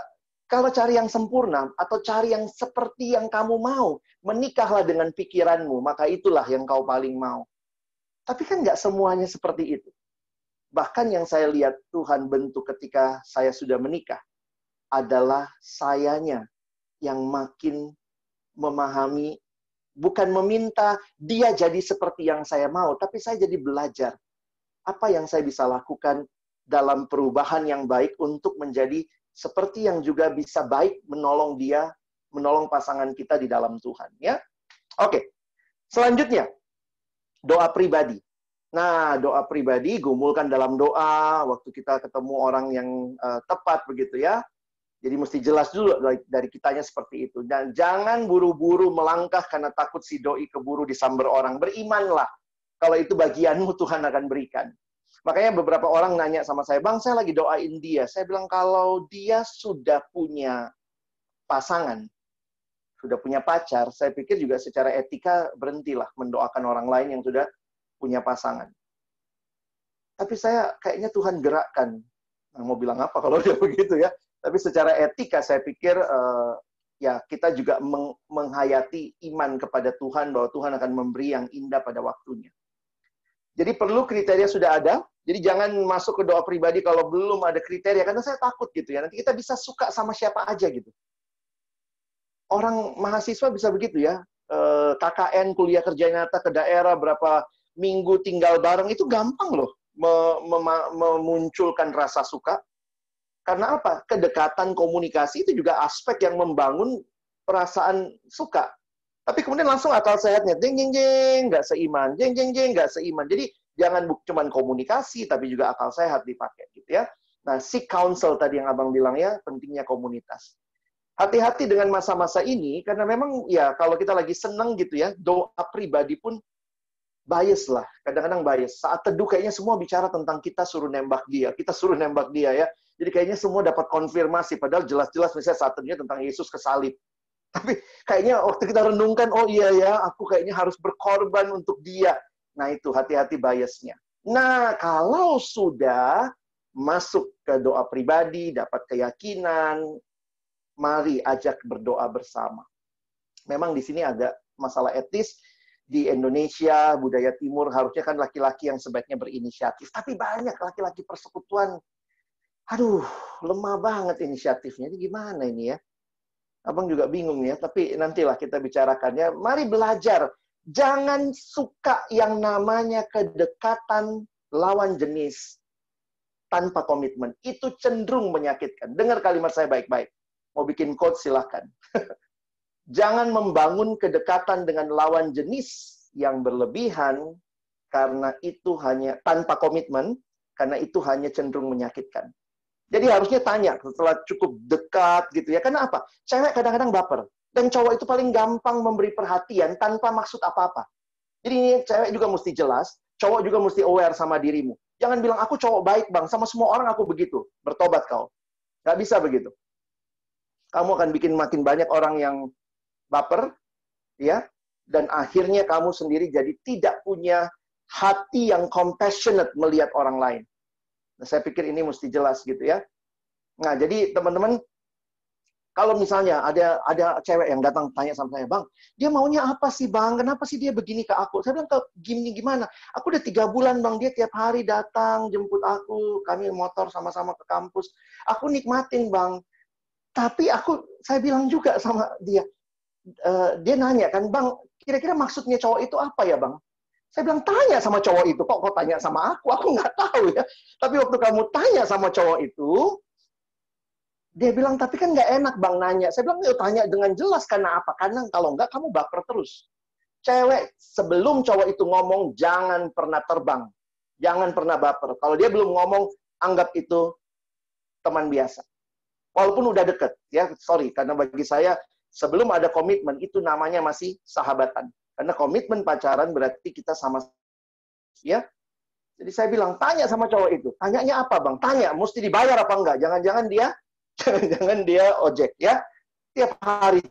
C: kalau cari yang sempurna atau cari yang seperti yang kamu mau, menikahlah dengan pikiranmu, maka itulah yang kau paling mau. Tapi kan nggak semuanya seperti itu. Bahkan yang saya lihat Tuhan bentuk ketika saya sudah menikah adalah sayanya yang makin memahami bukan meminta dia jadi seperti yang saya mau, tapi saya jadi belajar apa yang saya bisa lakukan dalam perubahan yang baik untuk menjadi seperti yang juga bisa baik menolong dia, menolong pasangan kita di dalam Tuhan, ya. Oke. Selanjutnya, doa pribadi. Nah, doa pribadi gumulkan dalam doa waktu kita ketemu orang yang uh, tepat begitu ya. Jadi mesti jelas dulu dari, dari kitanya seperti itu. Dan jangan buru-buru melangkah karena takut si doi keburu disamber orang. Berimanlah. Kalau itu bagianmu Tuhan akan berikan. Makanya beberapa orang nanya sama saya, Bang, saya lagi doain dia. Saya bilang, kalau dia sudah punya pasangan, sudah punya pacar, saya pikir juga secara etika berhentilah mendoakan orang lain yang sudah punya pasangan. Tapi saya kayaknya Tuhan gerakkan. Nah, mau bilang apa kalau dia begitu ya? Tapi secara etika saya pikir uh, ya kita juga meng menghayati iman kepada Tuhan bahwa Tuhan akan memberi yang indah pada waktunya. Jadi perlu kriteria sudah ada. Jadi jangan masuk ke doa pribadi kalau belum ada kriteria karena saya takut gitu ya. Nanti kita bisa suka sama siapa aja gitu. Orang mahasiswa bisa begitu ya. Eh, KKN kuliah kerja nyata ke daerah berapa minggu tinggal bareng itu gampang loh memunculkan rasa suka karena apa? Kedekatan komunikasi itu juga aspek yang membangun perasaan suka. Tapi kemudian langsung akal sehatnya, jeng jeng jeng, nggak seiman, jeng jeng jeng, nggak seiman. Jadi jangan cuma komunikasi, tapi juga akal sehat dipakai, gitu ya. Nah, si counsel tadi yang abang bilang ya, pentingnya komunitas. Hati-hati dengan masa-masa ini, karena memang ya kalau kita lagi seneng gitu ya, doa pribadi pun bias lah, kadang-kadang bias. Saat teduh kayaknya semua bicara tentang kita suruh nembak dia, kita suruh nembak dia ya. Jadi kayaknya semua dapat konfirmasi, padahal jelas-jelas misalnya saat ini tentang Yesus kesalib. Tapi kayaknya waktu kita renungkan, oh iya ya, aku kayaknya harus berkorban untuk dia. Nah itu hati-hati biasnya. Nah kalau sudah masuk ke doa pribadi, dapat keyakinan, mari ajak berdoa bersama. Memang di sini ada masalah etis, di Indonesia, budaya timur, harusnya kan laki-laki yang sebaiknya berinisiatif. Tapi banyak laki-laki persekutuan aduh, lemah banget inisiatifnya. Ini gimana ini ya? Abang juga bingung ya, tapi nantilah kita bicarakannya. Mari belajar. Jangan suka yang namanya kedekatan lawan jenis tanpa komitmen. Itu cenderung menyakitkan. Dengar kalimat saya baik-baik. Mau bikin quote silahkan. Jangan membangun kedekatan dengan lawan jenis yang berlebihan karena itu hanya tanpa komitmen, karena itu hanya cenderung menyakitkan. Jadi harusnya tanya setelah cukup dekat gitu ya. Karena apa? Cewek kadang-kadang baper. Dan cowok itu paling gampang memberi perhatian tanpa maksud apa-apa. Jadi ini cewek juga mesti jelas, cowok juga mesti aware sama dirimu. Jangan bilang, aku cowok baik bang, sama semua orang aku begitu. Bertobat kau. Gak bisa begitu. Kamu akan bikin makin banyak orang yang baper, ya, dan akhirnya kamu sendiri jadi tidak punya hati yang compassionate melihat orang lain. Nah, saya pikir ini mesti jelas gitu ya. Nah, jadi teman-teman, kalau misalnya ada ada cewek yang datang tanya sama saya, bang, dia maunya apa sih bang? Kenapa sih dia begini ke aku? Saya bilang, ke gini gimana? Aku udah tiga bulan bang, dia tiap hari datang jemput aku, kami motor sama-sama ke kampus. Aku nikmatin bang. Tapi aku, saya bilang juga sama dia, uh, dia nanya kan, bang, kira-kira maksudnya cowok itu apa ya bang? Saya bilang, tanya sama cowok itu. Kok kau tanya sama aku? Aku nggak tahu ya. Tapi waktu kamu tanya sama cowok itu, dia bilang, tapi kan nggak enak bang nanya. Saya bilang, tanya dengan jelas. Karena apa? Karena kalau nggak, kamu baper terus. Cewek sebelum cowok itu ngomong, jangan pernah terbang. Jangan pernah baper. Kalau dia belum ngomong, anggap itu teman biasa. Walaupun udah deket, ya sorry, karena bagi saya sebelum ada komitmen itu namanya masih sahabatan. Karena komitmen pacaran berarti kita sama ya. Jadi saya bilang tanya sama cowok itu, tanyanya apa bang? Tanya, mesti dibayar apa enggak? Jangan-jangan dia, jangan-jangan dia ojek ya. Tiap hari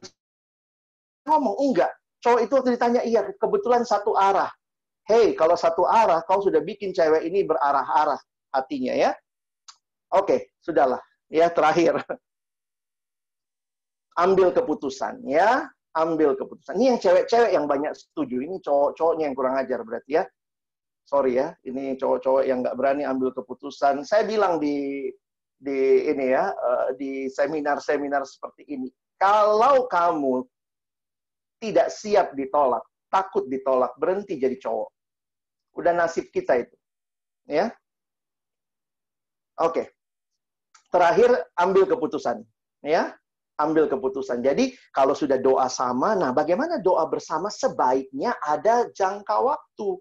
C: ngomong enggak. Cowok itu waktu ditanya iya, kebetulan satu arah. Hei, kalau satu arah, kau sudah bikin cewek ini berarah-arah hatinya ya. Oke, sudahlah. Ya, terakhir. Ambil keputusan ya, ambil keputusan. Ini yang cewek-cewek yang banyak setuju. Ini cowok-cowoknya yang kurang ajar berarti ya. Sorry ya, ini cowok-cowok yang nggak berani ambil keputusan. Saya bilang di di ini ya, eh, di seminar-seminar seperti ini. Kalau kamu tidak siap ditolak, takut ditolak, berhenti jadi cowok. Udah nasib kita itu. Ya. Oke. Terakhir ambil keputusan, ya. Ambil keputusan. Jadi kalau sudah doa sama, nah bagaimana doa bersama sebaiknya ada jangka waktu.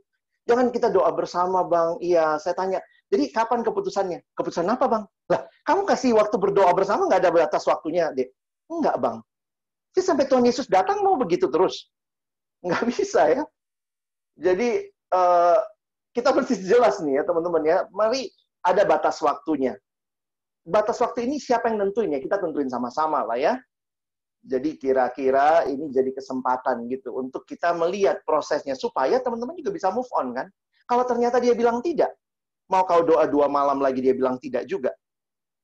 C: Jangan kita doa bersama, Bang. Iya, saya tanya. Jadi kapan keputusannya? Keputusan apa, Bang? Lah, kamu kasih waktu berdoa bersama nggak ada batas waktunya, Dek? Enggak, Bang. Jadi sampai Tuhan Yesus datang mau begitu terus? Nggak bisa ya. Jadi uh, kita mesti jelas nih ya teman-teman ya. Mari ada batas waktunya batas waktu ini siapa yang nentuin ya? Kita tentuin sama-sama lah ya. Jadi kira-kira ini jadi kesempatan gitu untuk kita melihat prosesnya supaya teman-teman juga bisa move on kan. Kalau ternyata dia bilang tidak, mau kau doa dua malam lagi dia bilang tidak juga.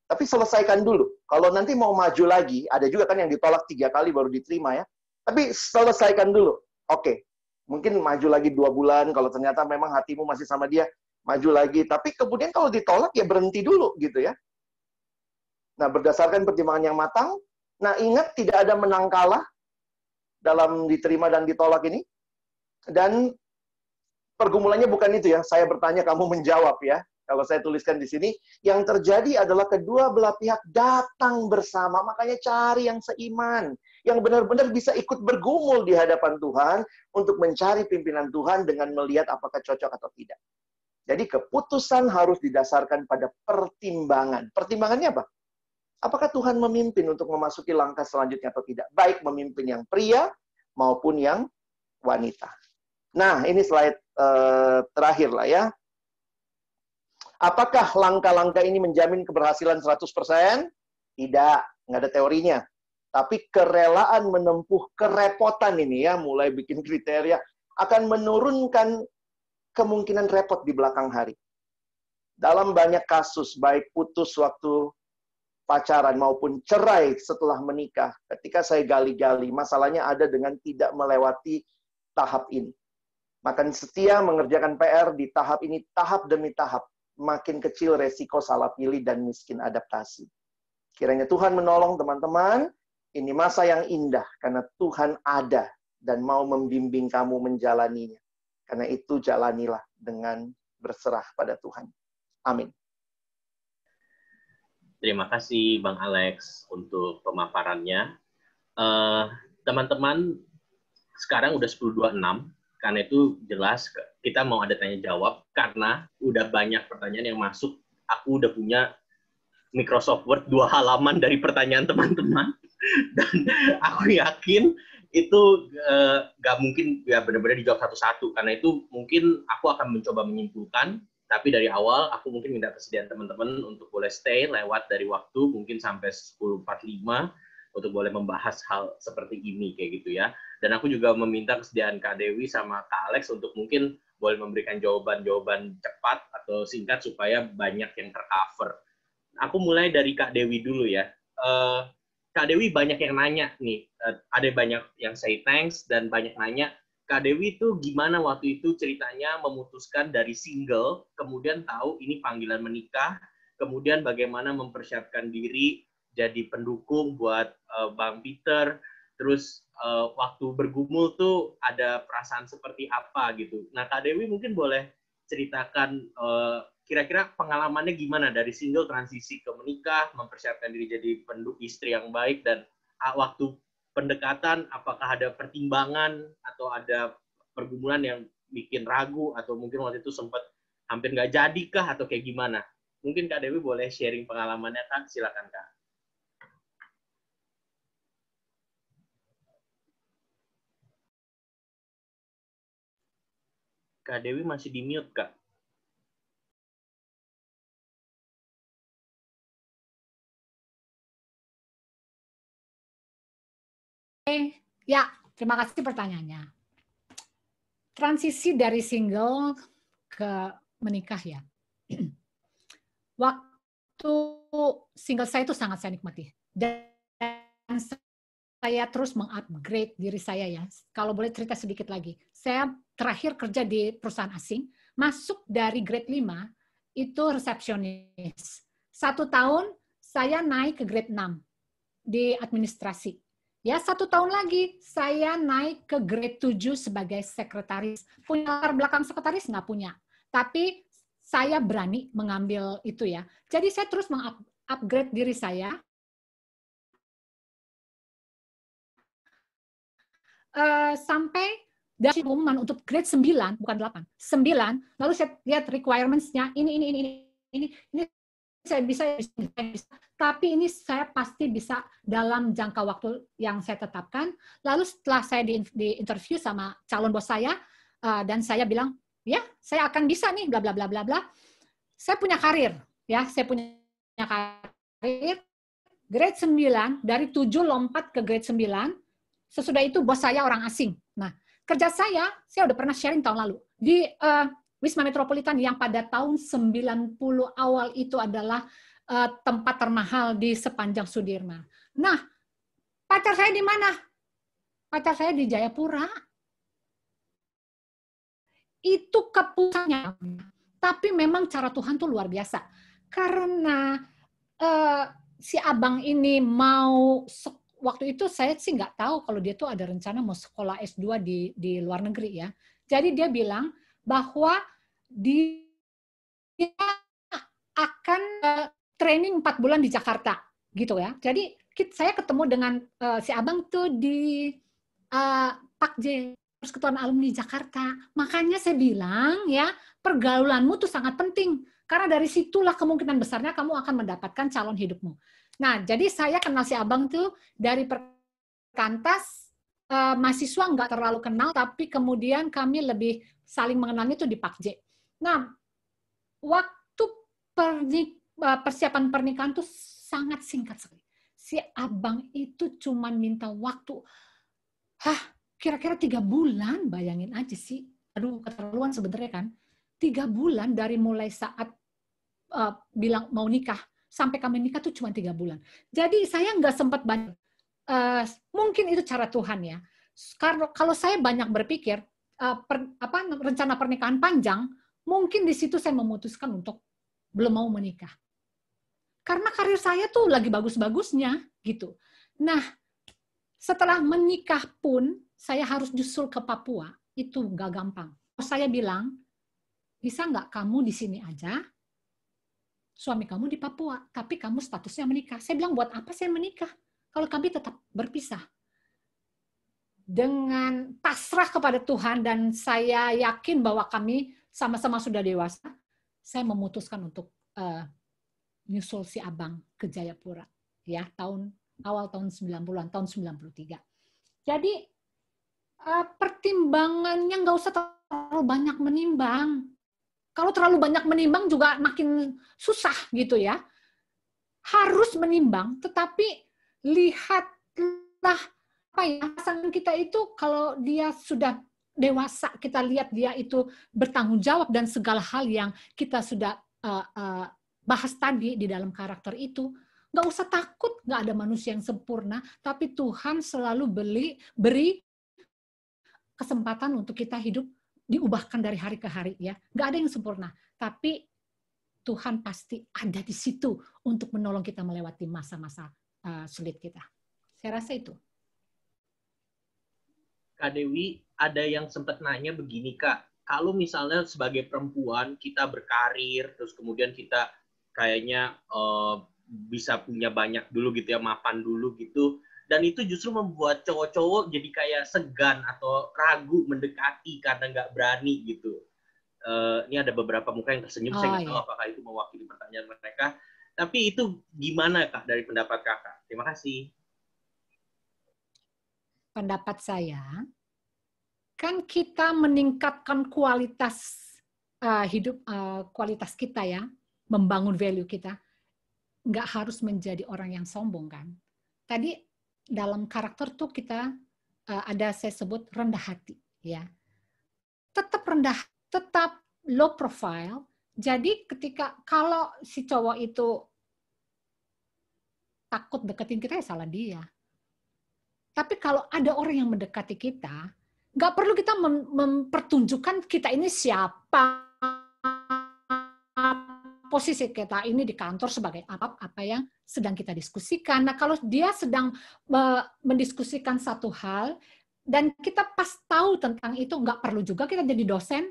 C: Tapi selesaikan dulu. Kalau nanti mau maju lagi, ada juga kan yang ditolak tiga kali baru diterima ya. Tapi selesaikan dulu. Oke, mungkin maju lagi dua bulan. Kalau ternyata memang hatimu masih sama dia, maju lagi. Tapi kemudian kalau ditolak ya berhenti dulu gitu ya. Nah, berdasarkan pertimbangan yang matang, nah ingat tidak ada menang kalah dalam diterima dan ditolak ini. Dan pergumulannya bukan itu ya, saya bertanya kamu menjawab ya. Kalau saya tuliskan di sini, yang terjadi adalah kedua belah pihak datang bersama, makanya cari yang seiman, yang benar-benar bisa ikut bergumul di hadapan Tuhan untuk mencari pimpinan Tuhan dengan melihat apakah cocok atau tidak. Jadi keputusan harus didasarkan pada pertimbangan. Pertimbangannya apa? Apakah Tuhan memimpin untuk memasuki langkah selanjutnya atau tidak? Baik memimpin yang pria maupun yang wanita. Nah, ini slide uh, terakhir lah ya. Apakah langkah-langkah ini menjamin keberhasilan 100%? Tidak, nggak ada teorinya. Tapi kerelaan menempuh kerepotan ini ya, mulai bikin kriteria, akan menurunkan kemungkinan repot di belakang hari. Dalam banyak kasus, baik putus waktu pacaran maupun cerai setelah menikah, ketika saya gali-gali, masalahnya ada dengan tidak melewati tahap ini. Makan setia mengerjakan PR di tahap ini, tahap demi tahap. Makin kecil resiko salah pilih dan miskin adaptasi. Kiranya Tuhan menolong teman-teman. Ini masa yang indah karena Tuhan ada dan mau membimbing kamu menjalaninya. Karena itu jalanilah dengan berserah pada Tuhan. Amin.
A: Terima kasih Bang Alex untuk pemaparannya. Eh, teman-teman, uh, sekarang udah 10.26, karena itu jelas kita mau ada tanya jawab, karena udah banyak pertanyaan yang masuk. Aku udah punya Microsoft Word dua halaman dari pertanyaan teman-teman, dan aku yakin itu uh, gak mungkin ya benar-benar dijawab satu-satu, karena itu mungkin aku akan mencoba menyimpulkan tapi dari awal aku mungkin minta kesediaan teman-teman untuk boleh stay lewat dari waktu mungkin sampai 10.45 untuk boleh membahas hal seperti ini kayak gitu ya. Dan aku juga meminta kesediaan Kak Dewi sama Kak Alex untuk mungkin boleh memberikan jawaban-jawaban cepat atau singkat supaya banyak yang tercover. Aku mulai dari Kak Dewi dulu ya. Uh, Kak Dewi banyak yang nanya nih, uh, ada banyak yang say thanks dan banyak nanya Kak Dewi itu gimana waktu itu ceritanya memutuskan dari single, kemudian tahu ini panggilan menikah, kemudian bagaimana mempersiapkan diri jadi pendukung buat uh, Bang Peter, terus uh, waktu bergumul tuh ada perasaan seperti apa gitu. Nah Kak Dewi mungkin boleh ceritakan uh, kira-kira pengalamannya gimana dari single transisi ke menikah, mempersiapkan diri jadi pendukung istri yang baik dan uh, waktu pendekatan apakah ada pertimbangan atau ada pergumulan yang bikin ragu atau mungkin waktu itu sempat hampir nggak jadi kah atau kayak gimana? Mungkin Kak Dewi boleh sharing pengalamannya Kak, silakan Kak. Kak Dewi masih di mute, Kak.
B: Ya, terima kasih pertanyaannya. Transisi dari single ke menikah ya. Waktu single saya itu sangat saya nikmati. Dan saya terus mengupgrade diri saya ya. Kalau boleh cerita sedikit lagi. Saya terakhir kerja di perusahaan asing, masuk dari grade 5 itu resepsionis. Satu tahun saya naik ke grade 6 di administrasi Ya, satu tahun lagi saya naik ke grade 7 sebagai sekretaris. Punya latar belakang sekretaris? Nggak punya. Tapi saya berani mengambil itu ya. Jadi saya terus mengupgrade diri saya. Uh, sampai dari pengumuman untuk grade 9, bukan 8, 9, lalu saya lihat requirements-nya, ini, ini, ini, ini, ini, ini saya bisa, bisa, bisa, tapi ini saya pasti bisa dalam jangka waktu yang saya tetapkan. Lalu setelah saya di, di interview sama calon bos saya uh, dan saya bilang, ya saya akan bisa nih, bla bla bla bla bla. Saya punya karir, ya saya punya karir. Grade 9 dari 7 lompat ke grade 9. Sesudah itu bos saya orang asing. Nah, kerja saya, saya udah pernah sharing tahun lalu di uh, Wisma Metropolitan yang pada tahun 90 awal itu adalah uh, tempat termahal di sepanjang Sudirman. Nah, pacar saya di mana? Pacar saya di Jayapura. Itu keputusannya. Tapi memang cara Tuhan tuh luar biasa. Karena uh, si abang ini mau waktu itu saya sih nggak tahu kalau dia tuh ada rencana mau sekolah S2 di di luar negeri ya. Jadi dia bilang bahwa dia akan uh, training empat bulan di Jakarta gitu ya. Jadi saya ketemu dengan uh, si abang tuh di uh, Pak J Persekutuan Alumni Jakarta. Makanya saya bilang ya pergaulanmu tuh sangat penting karena dari situlah kemungkinan besarnya kamu akan mendapatkan calon hidupmu. Nah, jadi saya kenal si abang tuh dari perkantas uh, mahasiswa nggak terlalu kenal, tapi kemudian kami lebih saling mengenalnya tuh di Pak J. Nah, waktu pernik, eh, persiapan pernikahan tuh sangat singkat sekali. Si abang itu cuma minta waktu, hah, kira-kira tiga bulan, bayangin aja sih. Aduh, keterlaluan sebenarnya kan. Tiga bulan dari mulai saat uh, bilang mau nikah, sampai kami nikah tuh cuma tiga bulan. Jadi saya nggak sempat banyak. Uh, mungkin itu cara Tuhan ya. Karena kalau saya banyak berpikir, uh, per, apa rencana pernikahan panjang, mungkin di situ saya memutuskan untuk belum mau menikah. Karena karir saya tuh lagi bagus-bagusnya gitu. Nah, setelah menikah pun saya harus justru ke Papua. Itu nggak gampang. Saya bilang, bisa nggak kamu di sini aja, suami kamu di Papua, tapi kamu statusnya menikah. Saya bilang, buat apa saya menikah? Kalau kami tetap berpisah. Dengan pasrah kepada Tuhan dan saya yakin bahwa kami sama-sama sudah dewasa, saya memutuskan untuk uh, nyusul si abang ke Jayapura ya tahun awal tahun 90-an tahun 93. Jadi uh, pertimbangannya nggak usah terlalu banyak menimbang. Kalau terlalu banyak menimbang juga makin susah gitu ya. Harus menimbang, tetapi lihatlah apa ya pasangan kita itu kalau dia sudah dewasa kita lihat dia itu bertanggung jawab dan segala hal yang kita sudah uh, uh, bahas tadi di dalam karakter itu. Nggak usah takut nggak ada manusia yang sempurna tapi Tuhan selalu beli beri kesempatan untuk kita hidup diubahkan dari hari ke hari ya. Nggak ada yang sempurna tapi Tuhan pasti ada di situ untuk menolong kita melewati masa-masa uh, sulit kita. Saya rasa itu.
A: Kak Dewi ada yang sempat nanya begini Kak, kalau misalnya sebagai perempuan kita berkarir terus kemudian kita kayaknya uh, bisa punya banyak dulu gitu ya mapan dulu gitu dan itu justru membuat cowok-cowok jadi kayak segan atau ragu mendekati karena nggak berani gitu uh, ini ada beberapa muka yang tersenyum. Oh, saya nggak iya. tahu apakah itu mewakili pertanyaan mereka. Tapi itu gimana kak dari pendapat kakak? Terima kasih.
B: Pendapat saya, kan kita meningkatkan kualitas uh, hidup, uh, kualitas kita ya, membangun value kita. Nggak harus menjadi orang yang sombong kan. Tadi dalam karakter tuh kita uh, ada saya sebut rendah hati ya tetap rendah tetap low profile jadi ketika kalau si cowok itu takut deketin kita ya salah dia. Tapi kalau ada orang yang mendekati kita, nggak perlu kita mem mempertunjukkan kita ini siapa, posisi kita ini di kantor sebagai apa apa yang sedang kita diskusikan. Nah kalau dia sedang mendiskusikan satu hal dan kita pas tahu tentang itu, nggak perlu juga kita jadi dosen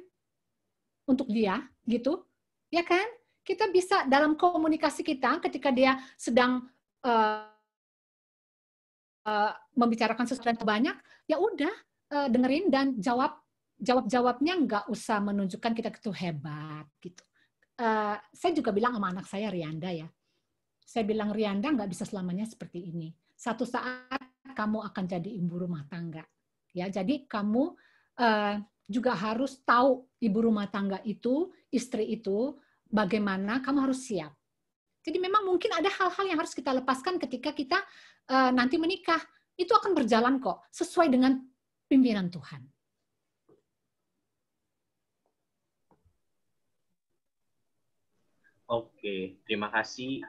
B: untuk dia, gitu, ya kan? Kita bisa dalam komunikasi kita ketika dia sedang uh, uh, membicarakan sesuatu banyak, ya udah uh, dengerin dan jawab jawab jawabnya nggak usah menunjukkan kita itu hebat gitu. Uh, saya juga bilang sama anak saya Rianda ya, saya bilang Rianda nggak bisa selamanya seperti ini. Satu saat kamu akan jadi ibu rumah tangga. Ya, jadi kamu uh, juga harus tahu ibu rumah tangga itu, istri itu, bagaimana kamu harus siap. Jadi memang mungkin ada hal-hal yang harus kita lepaskan ketika kita uh, nanti menikah. Itu akan berjalan kok, sesuai dengan pimpinan Tuhan.
A: Oke, terima kasih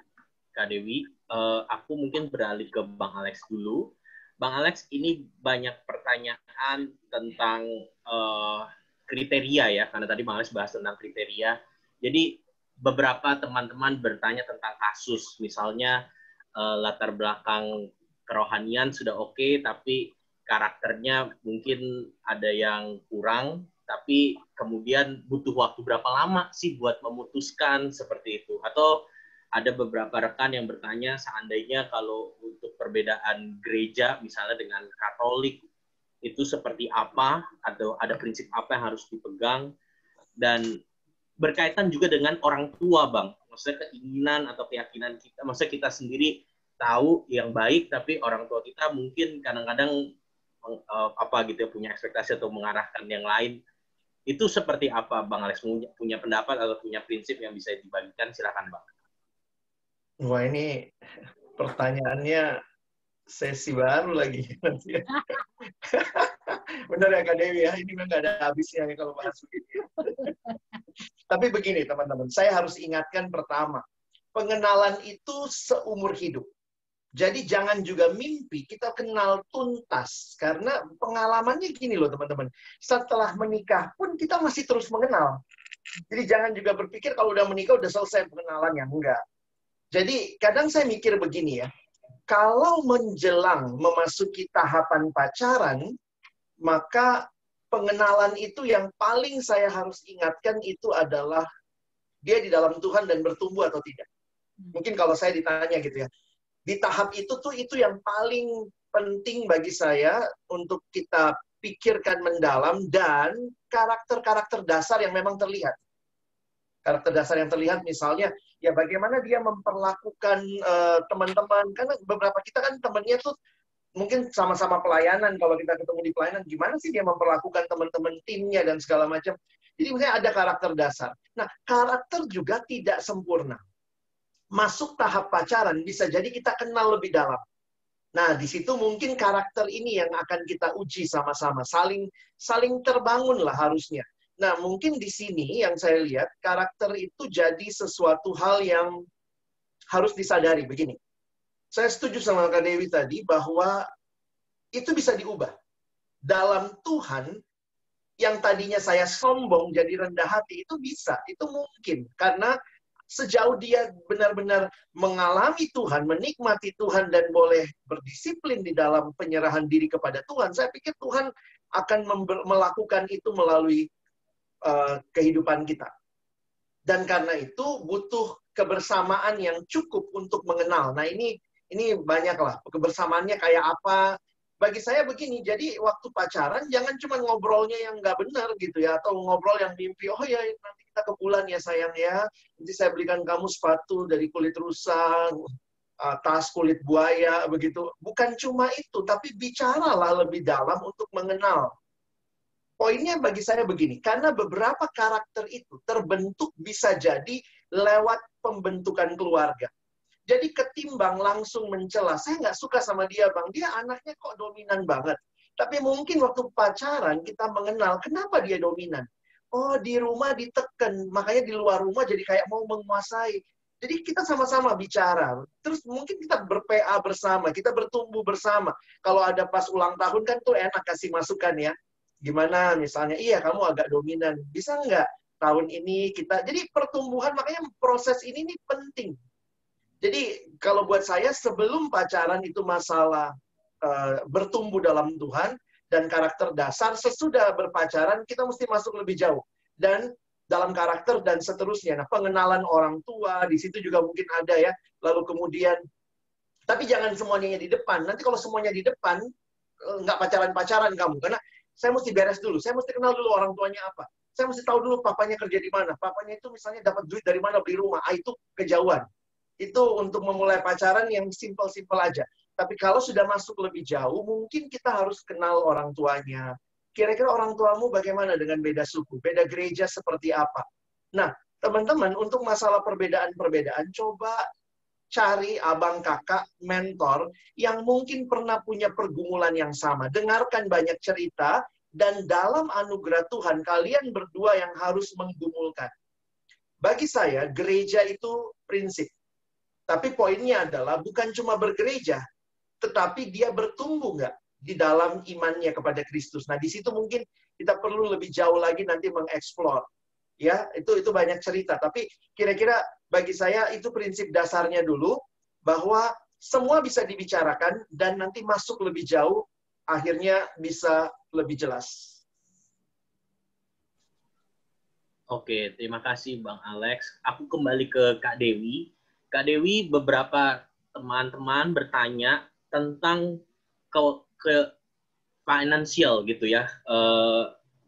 A: Kak Dewi. Uh, aku mungkin beralih ke Bang Alex dulu. Bang Alex, ini banyak pertanyaan tentang uh, kriteria ya, karena tadi Bang Alex bahas tentang kriteria. Jadi beberapa teman-teman bertanya tentang kasus, misalnya uh, latar belakang kerohanian sudah oke, okay, tapi karakternya mungkin ada yang kurang, tapi kemudian butuh waktu berapa lama sih buat memutuskan seperti itu? Atau ada beberapa rekan yang bertanya seandainya kalau untuk perbedaan gereja misalnya dengan Katolik itu seperti apa atau ada prinsip apa yang harus dipegang dan berkaitan juga dengan orang tua, Bang. Maksudnya keinginan atau keyakinan kita, maksudnya kita sendiri tahu yang baik, tapi orang tua kita mungkin kadang-kadang uh, apa gitu ya punya ekspektasi atau mengarahkan yang lain. Itu seperti apa, Bang Alex? Punya, pendapat atau punya prinsip yang bisa dibagikan? Silakan, Bang.
C: Wah ini pertanyaannya sesi baru lagi nanti. Benar ya Kak Dewi ya, ini memang nggak ada habisnya kalau bahas begini. Tapi begini teman-teman, saya harus ingatkan pertama, pengenalan itu seumur hidup. Jadi jangan juga mimpi kita kenal tuntas karena pengalamannya gini loh teman-teman. Setelah menikah pun kita masih terus mengenal. Jadi jangan juga berpikir kalau udah menikah udah selesai pengenalannya. Enggak. Jadi kadang saya mikir begini ya. Kalau menjelang memasuki tahapan pacaran, maka pengenalan itu yang paling saya harus ingatkan itu adalah dia di dalam Tuhan dan bertumbuh atau tidak. Mungkin kalau saya ditanya gitu ya, di tahap itu tuh itu yang paling penting bagi saya untuk kita pikirkan mendalam dan karakter-karakter dasar yang memang terlihat. Karakter dasar yang terlihat misalnya ya bagaimana dia memperlakukan uh, teman-teman. Karena beberapa kita kan temannya tuh mungkin sama-sama pelayanan. Kalau kita ketemu di pelayanan gimana sih dia memperlakukan teman-teman timnya dan segala macam? Jadi misalnya ada karakter dasar. Nah karakter juga tidak sempurna masuk tahap pacaran bisa jadi kita kenal lebih dalam nah di situ mungkin karakter ini yang akan kita uji sama-sama saling saling terbangun lah harusnya nah mungkin di sini yang saya lihat karakter itu jadi sesuatu hal yang harus disadari begini saya setuju sama Kak Dewi tadi bahwa itu bisa diubah. Dalam Tuhan, yang tadinya saya sombong jadi rendah hati, itu bisa, itu mungkin. Karena sejauh dia benar-benar mengalami Tuhan, menikmati Tuhan, dan boleh berdisiplin di dalam penyerahan diri kepada Tuhan, saya pikir Tuhan akan melakukan itu melalui uh, kehidupan kita. Dan karena itu butuh kebersamaan yang cukup untuk mengenal. Nah ini ini banyak lah kebersamaannya kayak apa bagi saya begini, jadi waktu pacaran jangan cuma ngobrolnya yang nggak benar gitu ya, atau ngobrol yang mimpi, oh ya nanti kita ke bulan ya sayang ya, nanti saya belikan kamu sepatu dari kulit rusa, uh, tas kulit buaya, begitu. Bukan cuma itu, tapi bicaralah lebih dalam untuk mengenal. Poinnya bagi saya begini, karena beberapa karakter itu terbentuk bisa jadi lewat pembentukan keluarga. Jadi ketimbang langsung mencela, saya nggak suka sama dia bang, dia anaknya kok dominan banget. Tapi mungkin waktu pacaran kita mengenal kenapa dia dominan. Oh di rumah diteken, makanya di luar rumah jadi kayak mau menguasai. Jadi kita sama-sama bicara. Terus mungkin kita ber-PA bersama, kita bertumbuh bersama. Kalau ada pas ulang tahun kan tuh enak kasih masukan ya. Gimana misalnya, iya kamu agak dominan. Bisa nggak tahun ini kita... Jadi pertumbuhan, makanya proses ini nih penting jadi kalau buat saya sebelum pacaran itu masalah uh, bertumbuh dalam Tuhan dan karakter dasar, sesudah berpacaran kita mesti masuk lebih jauh dan dalam karakter dan seterusnya. Nah, pengenalan orang tua di situ juga mungkin ada ya. Lalu kemudian tapi jangan semuanya di depan. Nanti kalau semuanya di depan eh, nggak pacaran-pacaran kamu karena saya mesti beres dulu. Saya mesti kenal dulu orang tuanya apa. Saya mesti tahu dulu papanya kerja di mana. Papanya itu misalnya dapat duit dari mana beli rumah. Ah, itu kejauhan. Itu untuk memulai pacaran yang simpel-simpel aja. Tapi kalau sudah masuk lebih jauh, mungkin kita harus kenal orang tuanya. Kira-kira orang tuamu bagaimana dengan beda suku, beda gereja seperti apa? Nah, teman-teman, untuk masalah perbedaan-perbedaan, coba cari abang kakak, mentor, yang mungkin pernah punya pergumulan yang sama. Dengarkan banyak cerita, dan dalam anugerah Tuhan, kalian berdua yang harus menggumulkan. Bagi saya, gereja itu prinsip. Tapi poinnya adalah bukan cuma bergereja, tetapi dia bertumbuh nggak di dalam imannya kepada Kristus. Nah, di situ mungkin kita perlu lebih jauh lagi nanti mengeksplor. Ya, itu itu banyak cerita. Tapi kira-kira bagi saya itu prinsip dasarnya dulu bahwa semua bisa dibicarakan dan nanti masuk lebih jauh, akhirnya bisa lebih jelas.
A: Oke, terima kasih Bang Alex. Aku kembali ke Kak Dewi. Kak Dewi beberapa teman-teman bertanya tentang ke, ke finansial gitu ya, e,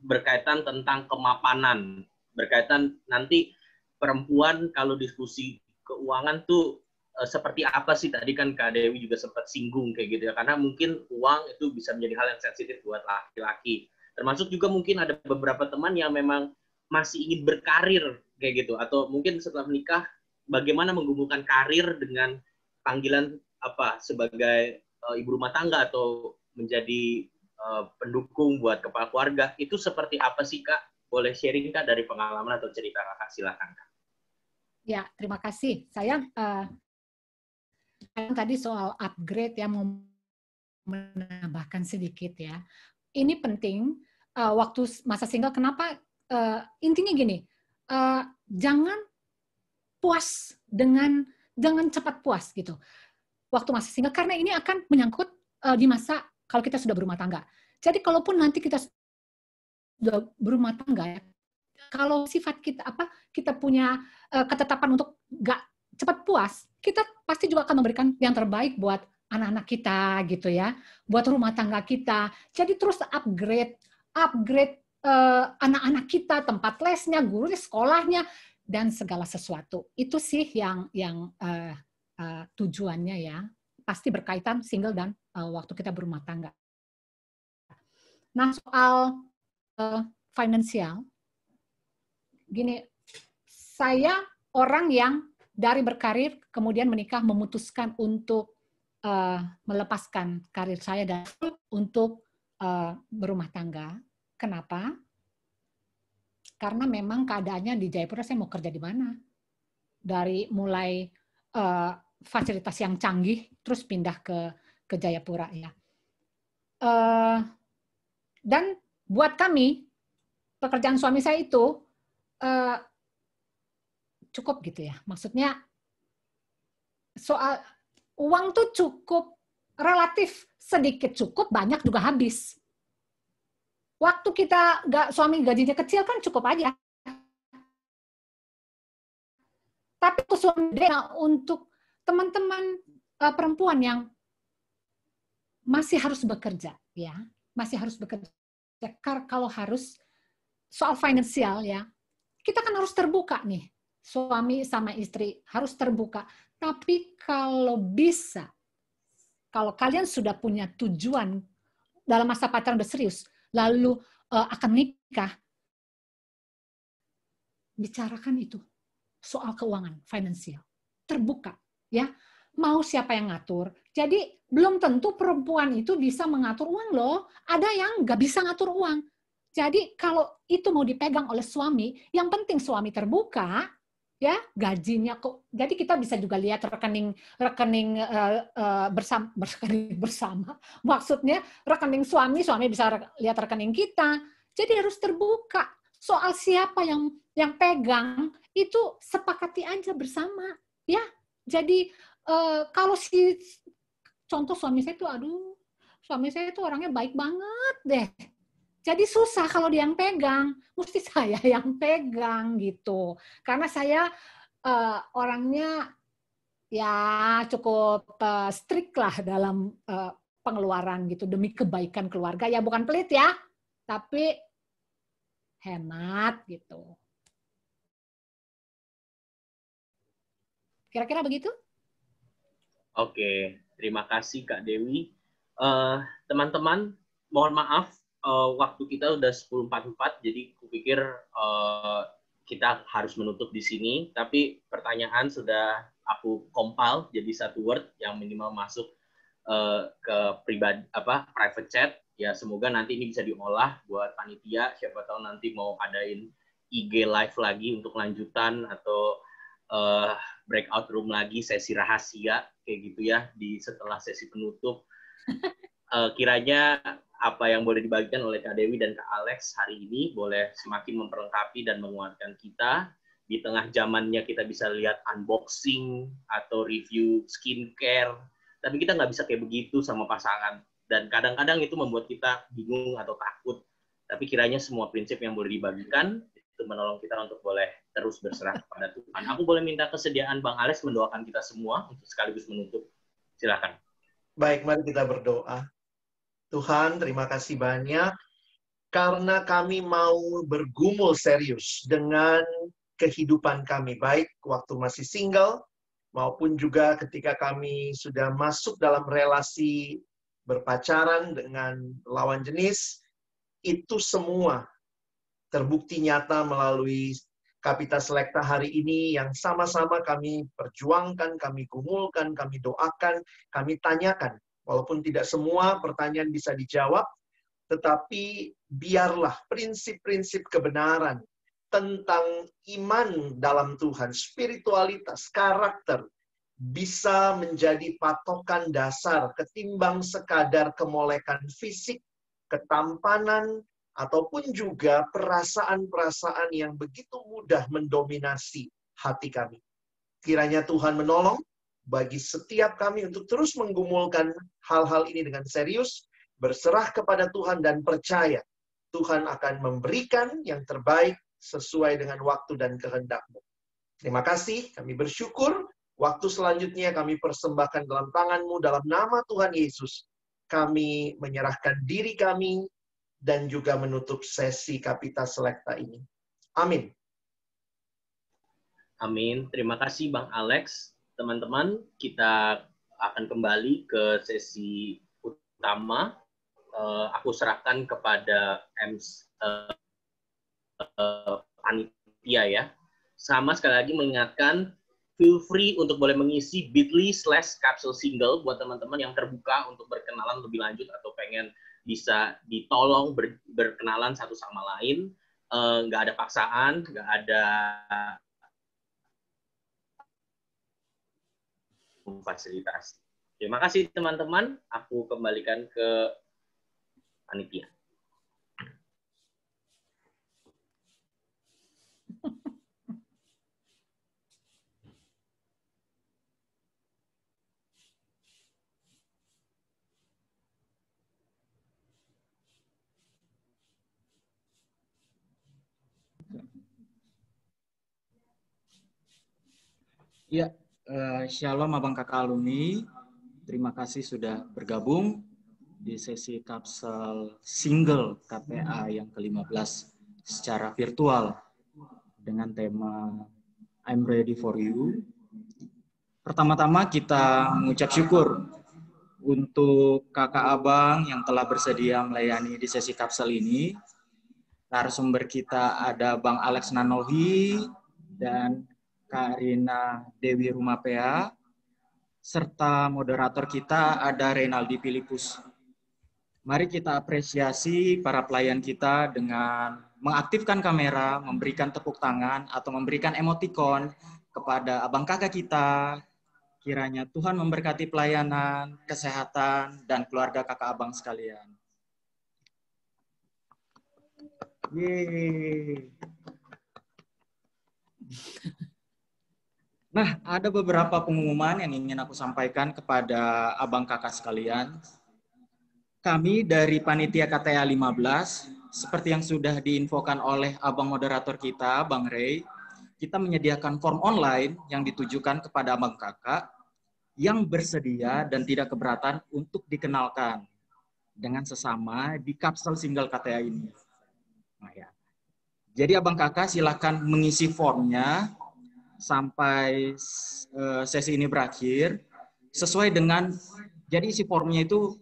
A: berkaitan tentang kemapanan, berkaitan nanti perempuan kalau diskusi keuangan tuh e, seperti apa sih tadi kan Kak Dewi juga sempat singgung kayak gitu ya, karena mungkin uang itu bisa menjadi hal yang sensitif buat laki-laki. Termasuk juga mungkin ada beberapa teman yang memang masih ingin berkarir kayak gitu, atau mungkin setelah menikah bagaimana menggumulkan karir dengan panggilan apa sebagai uh, ibu rumah tangga atau menjadi uh, pendukung buat kepala keluarga itu seperti apa sih kak? Boleh sharing kak dari pengalaman atau cerita kakak silakan kak.
B: Ya terima kasih. Saya uh, tadi soal upgrade yang mau menambahkan sedikit ya. Ini penting uh, waktu masa single. Kenapa? Uh, intinya gini, uh, jangan puas dengan jangan cepat puas gitu waktu masih single karena ini akan menyangkut uh, di masa kalau kita sudah berumah tangga. Jadi kalaupun nanti kita sudah berumah tangga ya, kalau sifat kita apa kita punya uh, ketetapan untuk nggak cepat puas, kita pasti juga akan memberikan yang terbaik buat anak-anak kita gitu ya, buat rumah tangga kita. Jadi terus upgrade, upgrade uh, anak-anak kita, tempat lesnya, guru sekolahnya, dan segala sesuatu. Itu sih yang yang uh, uh, tujuannya ya. Pasti berkaitan single dan uh, waktu kita berumah tangga. Nah, soal uh, finansial, gini, saya orang yang dari berkarir kemudian menikah memutuskan untuk uh, melepaskan karir saya dan untuk uh, berumah tangga. Kenapa? Karena memang keadaannya di Jayapura saya mau kerja di mana? Dari mulai uh, fasilitas yang canggih terus pindah ke ke Jayapura ya. Uh, dan buat kami pekerjaan suami saya itu uh, cukup gitu ya. Maksudnya soal uang tuh cukup relatif sedikit cukup banyak juga habis Waktu kita nggak suami gajinya kecil kan cukup aja. Tapi suami dia untuk teman-teman uh, perempuan yang masih harus bekerja ya, masih harus bekerja. Kalau harus soal finansial ya, kita kan harus terbuka nih. Suami sama istri harus terbuka. Tapi kalau bisa, kalau kalian sudah punya tujuan dalam masa pacaran udah serius, lalu uh, akan nikah, bicarakan itu soal keuangan finansial. Terbuka ya. Mau siapa yang ngatur? Jadi belum tentu perempuan itu bisa mengatur uang loh. Ada yang nggak bisa ngatur uang. Jadi kalau itu mau dipegang oleh suami, yang penting suami terbuka, ya gajinya kok. Jadi kita bisa juga lihat rekening rekening uh, uh, bersama rekening bersama. Maksudnya rekening suami, suami bisa lihat rekening kita. Jadi harus terbuka. Soal siapa yang yang pegang itu sepakati aja bersama, ya. Jadi uh, kalau si contoh suami saya itu aduh suami saya itu orangnya baik banget deh jadi susah kalau dia yang pegang, mesti saya yang pegang gitu. Karena saya uh, orangnya ya cukup uh, strict lah dalam uh, pengeluaran gitu demi kebaikan keluarga. Ya bukan pelit ya, tapi hemat gitu. Kira-kira begitu?
A: Oke, terima kasih Kak Dewi. Teman-teman, uh, mohon maaf uh, waktu kita udah 10.44, jadi kupikir uh, kita harus menutup di sini. Tapi pertanyaan sudah aku compile jadi satu word yang minimal masuk uh, ke pribadi apa private chat. Ya semoga nanti ini bisa diolah buat panitia. Siapa tahu nanti mau adain IG live lagi untuk lanjutan atau uh, breakout room lagi sesi rahasia kayak gitu ya di setelah sesi penutup. Uh, kiranya apa yang boleh dibagikan oleh Kak Dewi dan Kak Alex hari ini boleh semakin memperlengkapi dan menguatkan kita. Di tengah zamannya kita bisa lihat unboxing atau review skincare, tapi kita nggak bisa kayak begitu sama pasangan. Dan kadang-kadang itu membuat kita bingung atau takut. Tapi kiranya semua prinsip yang boleh dibagikan itu menolong kita untuk boleh terus berserah kepada Tuhan. Aku boleh minta kesediaan Bang Alex mendoakan kita semua untuk sekaligus menutup. Silakan.
C: Baik, mari kita berdoa. Tuhan, terima kasih banyak. Karena kami mau bergumul serius dengan kehidupan kami, baik waktu masih single maupun juga ketika kami sudah masuk dalam relasi berpacaran dengan lawan jenis, itu semua terbukti nyata melalui Kapita Selekta hari ini yang sama-sama kami perjuangkan, kami gumulkan, kami doakan, kami tanyakan Walaupun tidak semua pertanyaan bisa dijawab, tetapi biarlah prinsip-prinsip kebenaran tentang iman dalam Tuhan, spiritualitas, karakter, bisa menjadi patokan dasar ketimbang sekadar kemolekan fisik, ketampanan, ataupun juga perasaan-perasaan yang begitu mudah mendominasi hati kami. Kiranya Tuhan menolong bagi setiap kami untuk terus menggumulkan hal-hal ini dengan serius, berserah kepada Tuhan dan percaya Tuhan akan memberikan yang terbaik sesuai dengan waktu dan kehendakmu. Terima kasih, kami bersyukur. Waktu selanjutnya kami persembahkan dalam tanganmu dalam nama Tuhan Yesus. Kami menyerahkan diri kami dan juga menutup sesi Kapita Selekta ini. Amin.
A: Amin. Terima kasih Bang Alex teman-teman, kita akan kembali ke sesi utama. Uh, aku serahkan kepada MC uh, uh, ya. Sama sekali lagi mengingatkan, feel free untuk boleh mengisi bit.ly slash capsule single buat teman-teman yang terbuka untuk berkenalan lebih lanjut atau pengen bisa ditolong ber, berkenalan satu sama lain. Nggak uh, ada paksaan, nggak ada memfasilitasi. Terima kasih teman-teman. Aku kembalikan ke panitia.
D: Ya, Uh, shalom Abang Kakak alumni. Terima kasih sudah bergabung di sesi kapsel single KPA yang ke-15 secara virtual dengan tema I'm ready for you. Pertama-tama kita mengucap syukur untuk kakak abang yang telah bersedia melayani di sesi kapsel ini. Narasumber kita ada Bang Alex Nanohi dan Karina Dewi Rumapea, serta moderator kita ada Renaldi Filipus. Mari kita apresiasi para pelayan kita dengan mengaktifkan kamera, memberikan tepuk tangan, atau memberikan emoticon kepada abang kakak kita. Kiranya Tuhan memberkati pelayanan, kesehatan, dan keluarga kakak abang sekalian. Yeay. Nah, ada beberapa pengumuman yang ingin aku sampaikan kepada abang kakak sekalian. Kami dari Panitia KTA 15, seperti yang sudah diinfokan oleh abang moderator kita, Bang Ray, kita menyediakan form online yang ditujukan kepada abang kakak yang bersedia dan tidak keberatan untuk dikenalkan dengan sesama di kapsel single KTA ini. Nah, ya. Jadi abang kakak silakan mengisi formnya sampai uh, sesi ini berakhir sesuai dengan jadi isi formnya itu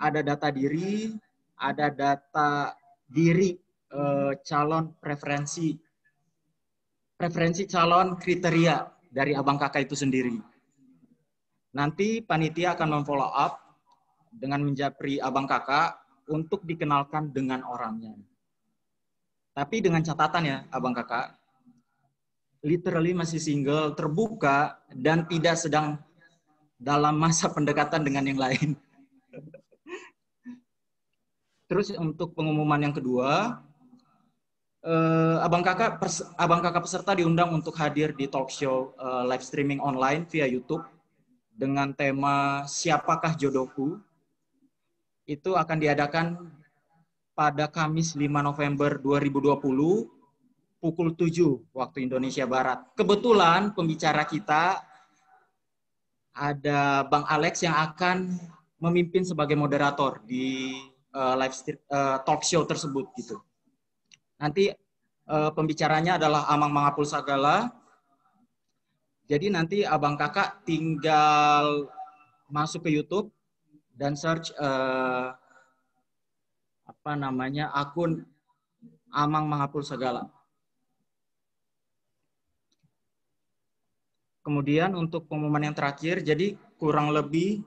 D: ada data diri, ada data diri uh, calon preferensi preferensi calon kriteria dari abang kakak itu sendiri. Nanti panitia akan memfollow up dengan menjapri abang kakak untuk dikenalkan dengan orangnya. Tapi dengan catatan ya, abang kakak, literally masih single, terbuka, dan tidak sedang dalam masa pendekatan dengan yang lain. Terus untuk pengumuman yang kedua, eh, abang kakak pers, abang kakak peserta diundang untuk hadir di talk show eh, live streaming online via YouTube dengan tema siapakah jodohku. Itu akan diadakan pada Kamis 5 November 2020 pukul 7 waktu Indonesia Barat. Kebetulan pembicara kita ada Bang Alex yang akan memimpin sebagai moderator di uh, live uh, talk show tersebut gitu. Nanti uh, pembicaranya adalah Amang Mangapul Sagala. Jadi nanti abang kakak tinggal masuk ke YouTube dan search uh, apa namanya akun Amang Mangapul Sagala. Kemudian untuk pengumuman yang terakhir, jadi kurang lebih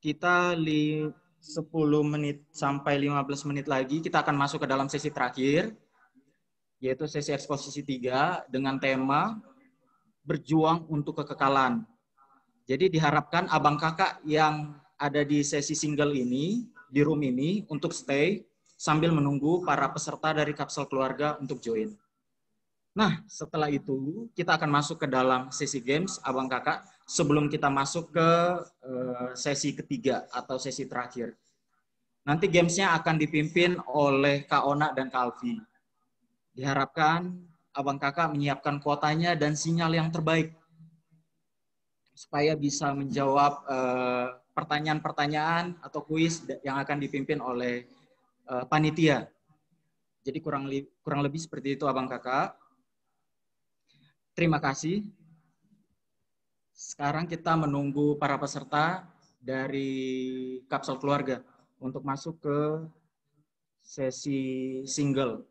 D: kita li 10 menit sampai 15 menit lagi kita akan masuk ke dalam sesi terakhir, yaitu sesi eksposisi 3 dengan tema berjuang untuk kekekalan. Jadi diharapkan abang kakak yang ada di sesi single ini, di room ini, untuk stay sambil menunggu para peserta dari kapsel keluarga untuk join. Nah, setelah itu kita akan masuk ke dalam sesi games, abang kakak, sebelum kita masuk ke uh, sesi ketiga atau sesi terakhir. Nanti gamesnya akan dipimpin oleh Kak Ona dan Kak Alfi. Diharapkan abang kakak menyiapkan kuotanya dan sinyal yang terbaik supaya bisa menjawab eh, pertanyaan-pertanyaan atau kuis yang akan dipimpin oleh uh, panitia. Jadi kurang, kurang lebih seperti itu abang kakak. Terima kasih. Sekarang kita menunggu para peserta dari kapsul keluarga untuk masuk ke sesi single.